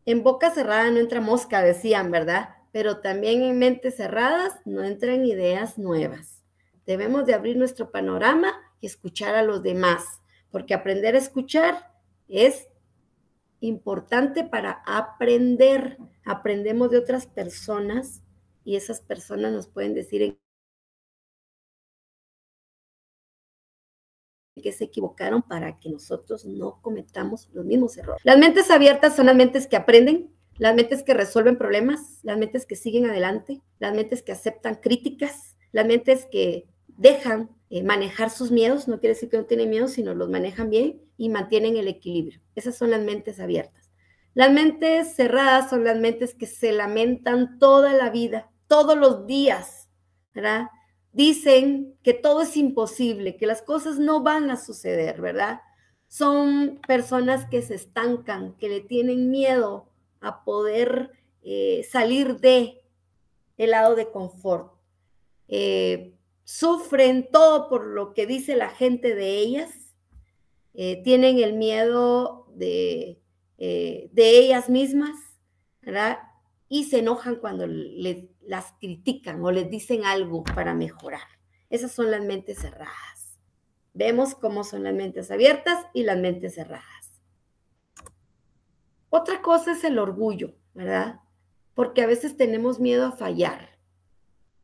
En boca cerrada no entra mosca, decían, ¿verdad? Pero también en mentes cerradas no entran ideas nuevas. Debemos de abrir nuestro panorama y escuchar a los demás, porque aprender a escuchar es importante para aprender. Aprendemos de otras personas y esas personas nos pueden decir en que se equivocaron para que nosotros no cometamos los mismos errores. Las mentes abiertas son las mentes que aprenden, las mentes que resuelven problemas, las mentes que siguen adelante, las mentes que aceptan críticas, las mentes que dejan eh, manejar sus miedos, no quiere decir que no tienen miedo, sino los manejan bien y mantienen el equilibrio. Esas son las mentes abiertas. Las mentes cerradas son las mentes que se lamentan toda la vida, todos los días, ¿verdad? Dicen que todo es imposible, que las cosas no van a suceder, ¿verdad? Son personas que se estancan, que le tienen miedo a poder eh, salir de el lado de confort. Eh, sufren todo por lo que dice la gente de ellas, eh, tienen el miedo de, de, ellas mismas, ¿verdad? Y se enojan cuando las critican o les dicen algo para mejorar. Esas son las mentes cerradas. Vemos cómo son las mentes abiertas y las mentes cerradas. Otra cosa es el orgullo, ¿verdad? Porque a veces tenemos miedo a fallar.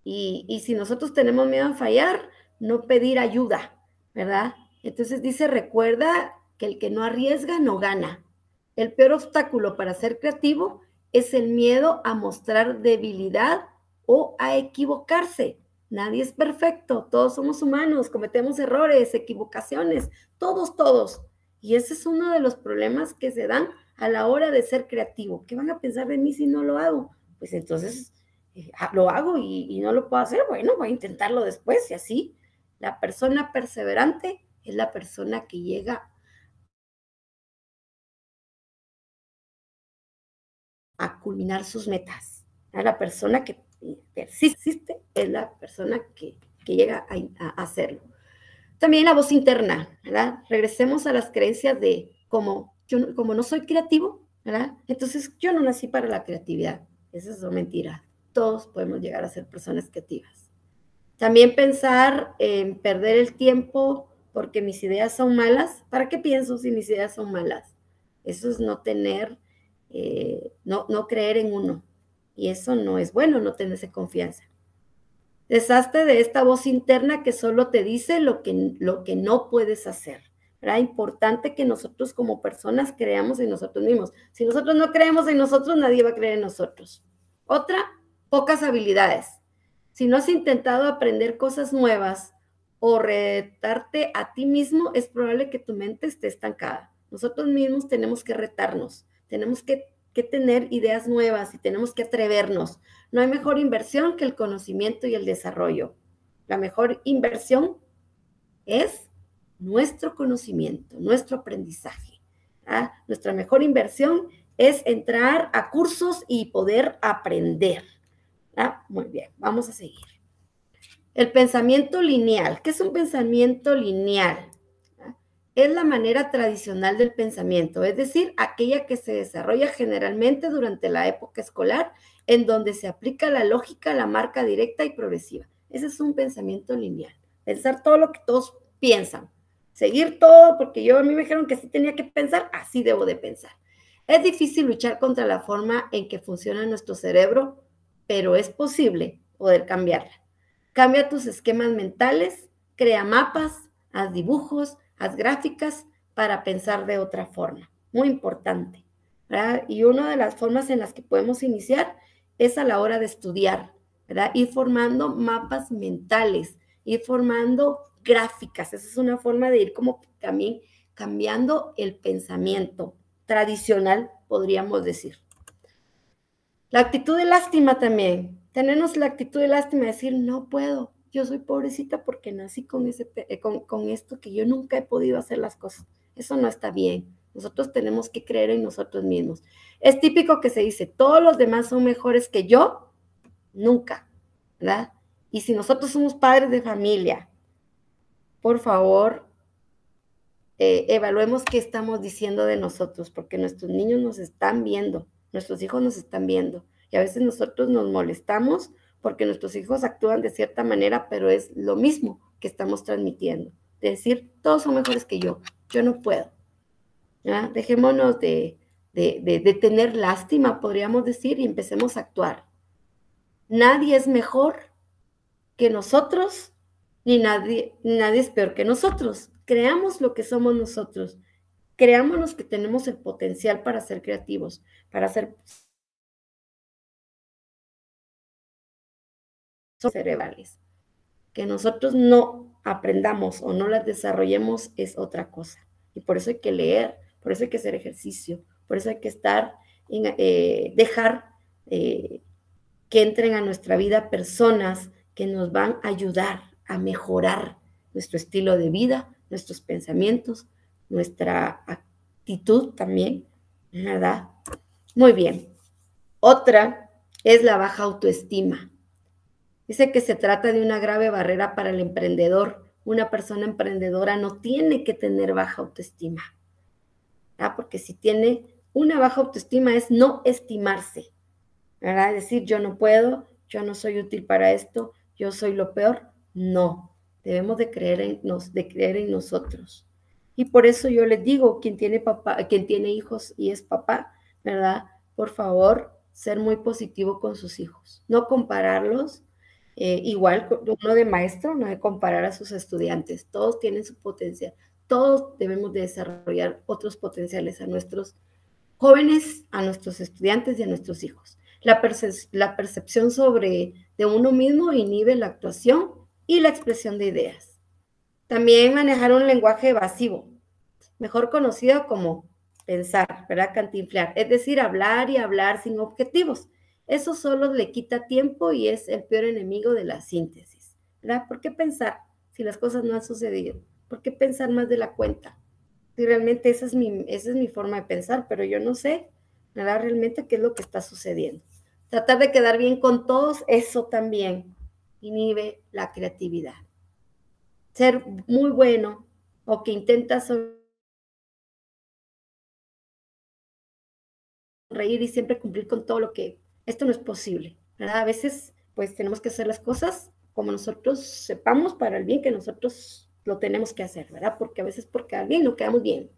Y, si nosotros tenemos miedo a fallar, no pedir ayuda, ¿verdad? Entonces dice, recuerda que el que no arriesga no gana. El peor obstáculo para ser creativo es el miedo a mostrar debilidad o a equivocarse. Nadie es perfecto, todos somos humanos, cometemos errores, equivocaciones, todos, todos. Y ese es uno de los problemas que se dan a la hora de ser creativo. ¿Qué van a pensar de mí si no lo hago? Pues entonces eh, ah, lo hago y, no lo puedo hacer. Bueno, voy a intentarlo después y así. La persona perseverante es la persona que llega a culminar sus metas. La persona que persiste es la persona que, llega a, a, hacerlo. También la voz interna. Regresemos a las creencias de cómo yo como no soy creativo, ¿verdad? Entonces yo no nací para la creatividad. Esa es una mentira. Todos podemos llegar a ser personas creativas. También pensar en perder el tiempo porque mis ideas son malas. ¿Para qué pienso si mis ideas son malas? Eso es no tener, eh, no, no creer en uno. Y eso no es bueno, no tenerse confianza. Deshazte de esta voz interna que solo te dice lo que, lo que no puedes hacer. Era importante que nosotros como personas creamos en nosotros mismos. Si nosotros no creemos en nosotros, nadie va a creer en nosotros. Otra, pocas habilidades. Si no has intentado aprender cosas nuevas o retarte a ti mismo, es probable que tu mente esté estancada. Nosotros mismos tenemos que retarnos, tenemos que, que tener ideas nuevas y tenemos que atrevernos. No hay mejor inversión que el conocimiento y el desarrollo. La mejor inversión es nuestro conocimiento, nuestro aprendizaje. ¿ah? Nuestra mejor inversión es entrar a cursos y poder aprender. ¿ah? Muy bien, vamos a seguir. El pensamiento lineal. ¿Qué es un pensamiento lineal? ¿Ah? Es la manera tradicional del pensamiento, es decir, aquella que se desarrolla generalmente durante la época escolar, en donde se aplica la lógica, la marca directa y progresiva. Ese es un pensamiento lineal. Pensar todo lo que todos piensan seguir todo, porque yo a mí me dijeron que así tenía que pensar, así debo de pensar. Es difícil luchar contra la forma en que funciona nuestro cerebro, pero es posible poder cambiarla. Cambia tus esquemas mentales, crea mapas, haz dibujos, haz gráficas para pensar de otra forma. Muy importante. Y una de las formas en las que podemos iniciar es a la hora de estudiar. Ir formando mapas mentales, ir formando gráficas. Esa es una forma de ir como también cambiando el pensamiento tradicional, podríamos decir. La actitud de lástima también. Tenemos la actitud de lástima de decir, no puedo, yo soy pobrecita porque nací con, ese, eh, con, con esto que yo nunca he podido hacer las cosas. Eso no está bien. Nosotros tenemos que creer en nosotros mismos. Es típico que se dice, todos los demás son mejores que yo. Nunca, ¿verdad? Y si nosotros somos padres de familia, por favor, eh, evaluemos qué estamos diciendo de nosotros, porque nuestros niños nos están viendo, nuestros hijos nos están viendo. Y a veces nosotros nos molestamos porque nuestros hijos actúan de cierta manera, pero es lo mismo que estamos transmitiendo. De decir, todos son mejores que yo, yo no puedo. Dejémonos de, de, tener lástima, podríamos decir, y empecemos a actuar. Nadie es mejor que nosotros, ni nadie, nadie es peor que nosotros. Creamos lo que somos nosotros. Creámonos que tenemos el potencial para ser creativos, para ser cerebrales. Que nosotros no aprendamos o no las desarrollemos es otra cosa. Y por eso hay que leer, por eso hay que hacer ejercicio, por eso hay que estar, eh, dejar eh, que entren a nuestra vida personas que nos van a ayudar a mejorar nuestro estilo de vida, nuestros pensamientos, nuestra actitud también, ¿verdad? Muy bien. Otra es la baja autoestima. Dice que se trata de una grave barrera para el emprendedor. Una persona emprendedora no tiene que tener baja autoestima. ¿verdad? Porque si tiene una baja autoestima es no estimarse, ¿verdad? Decir yo no puedo, yo no soy útil para esto, yo soy lo peor. No, debemos de creer en, nos, de creer en nosotros. Y por eso yo les digo, quien tiene papá, quien tiene hijos y es papá, ¿verdad? Por favor, ser muy positivo con sus hijos, no compararlos. Eh, igual uno de maestro no de comparar a sus estudiantes, todos tienen su potencial, todos debemos de desarrollar otros potenciales a nuestros jóvenes, a nuestros estudiantes y a nuestros hijos. La, la percepción sobre de uno mismo inhibe la actuación y la expresión de ideas. También manejar un lenguaje evasivo, mejor conocido como pensar, ¿verdad? Cantinflar, es decir, hablar y hablar sin objetivos. Eso solo le quita tiempo y es el peor enemigo de la síntesis, ¿verdad? ¿Por qué pensar si las cosas no han sucedido? ¿Por qué pensar más de la cuenta? Si realmente esa es mi, esa es mi forma de pensar, pero yo no sé, ¿verdad? Realmente qué es lo que está sucediendo. Tratar de quedar bien con todos, eso también inhibe la creatividad. Ser muy bueno o que intentas reír y siempre cumplir con todo lo que esto no es posible, ¿verdad? A veces pues tenemos que hacer las cosas como nosotros sepamos para el bien que nosotros lo tenemos que hacer, ¿verdad? Porque a veces por quedar bien no quedamos bien.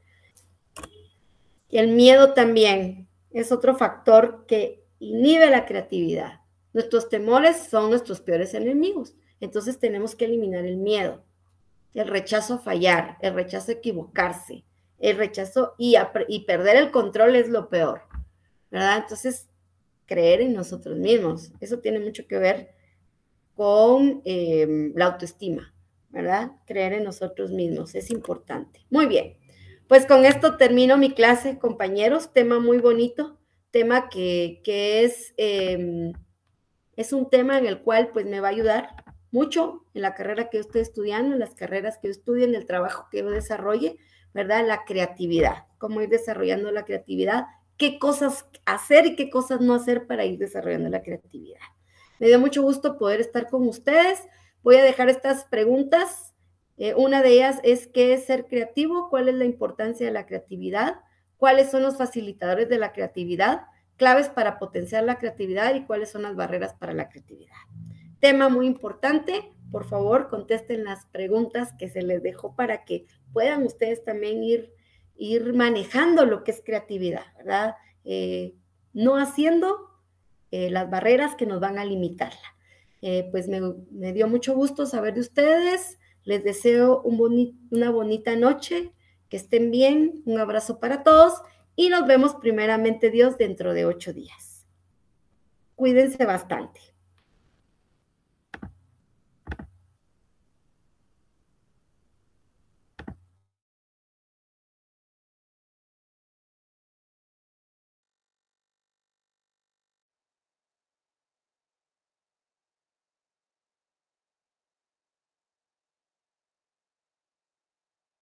Y el miedo también es otro factor que inhibe la creatividad. Nuestros temores son nuestros peores enemigos. Entonces tenemos que eliminar el miedo, el rechazo a fallar, el rechazo a equivocarse, el rechazo y, y perder el control es lo peor, ¿verdad? Entonces, creer en nosotros mismos, eso tiene mucho que ver con eh, la autoestima. ¿verdad? Creer en nosotros mismos es importante. Muy bien, pues con esto termino mi clase, compañeros. Tema muy bonito, tema que, es, em, es un tema en el cual pues me va a ayudar mucho en la carrera que yo estoy estudiando, en las carreras que yo estudio, en el trabajo que yo desarrolle, ¿verdad? La creatividad, cómo ir desarrollando la creatividad, qué cosas hacer y qué cosas no hacer para ir desarrollando la creatividad. Me dio mucho gusto poder estar con ustedes. Voy a dejar estas preguntas. Eh, una de ellas es qué es ser creativo, cuál es la importancia de la creatividad, cuáles son los facilitadores de la creatividad, claves para potenciar la creatividad y cuáles son las barreras para la creatividad. Tema muy importante. Por favor, contesten las preguntas que se les dejó para que puedan ustedes también ir, ir manejando lo que es creatividad, ¿verdad? Eh, no haciendo eh, las barreras que nos van a limitarla. Eh, pues me, dio mucho gusto saber de ustedes. Les deseo una bonita noche, que estén bien, un abrazo para todos y nos vemos primeramente Dios dentro de ocho días. Cuídense bastante.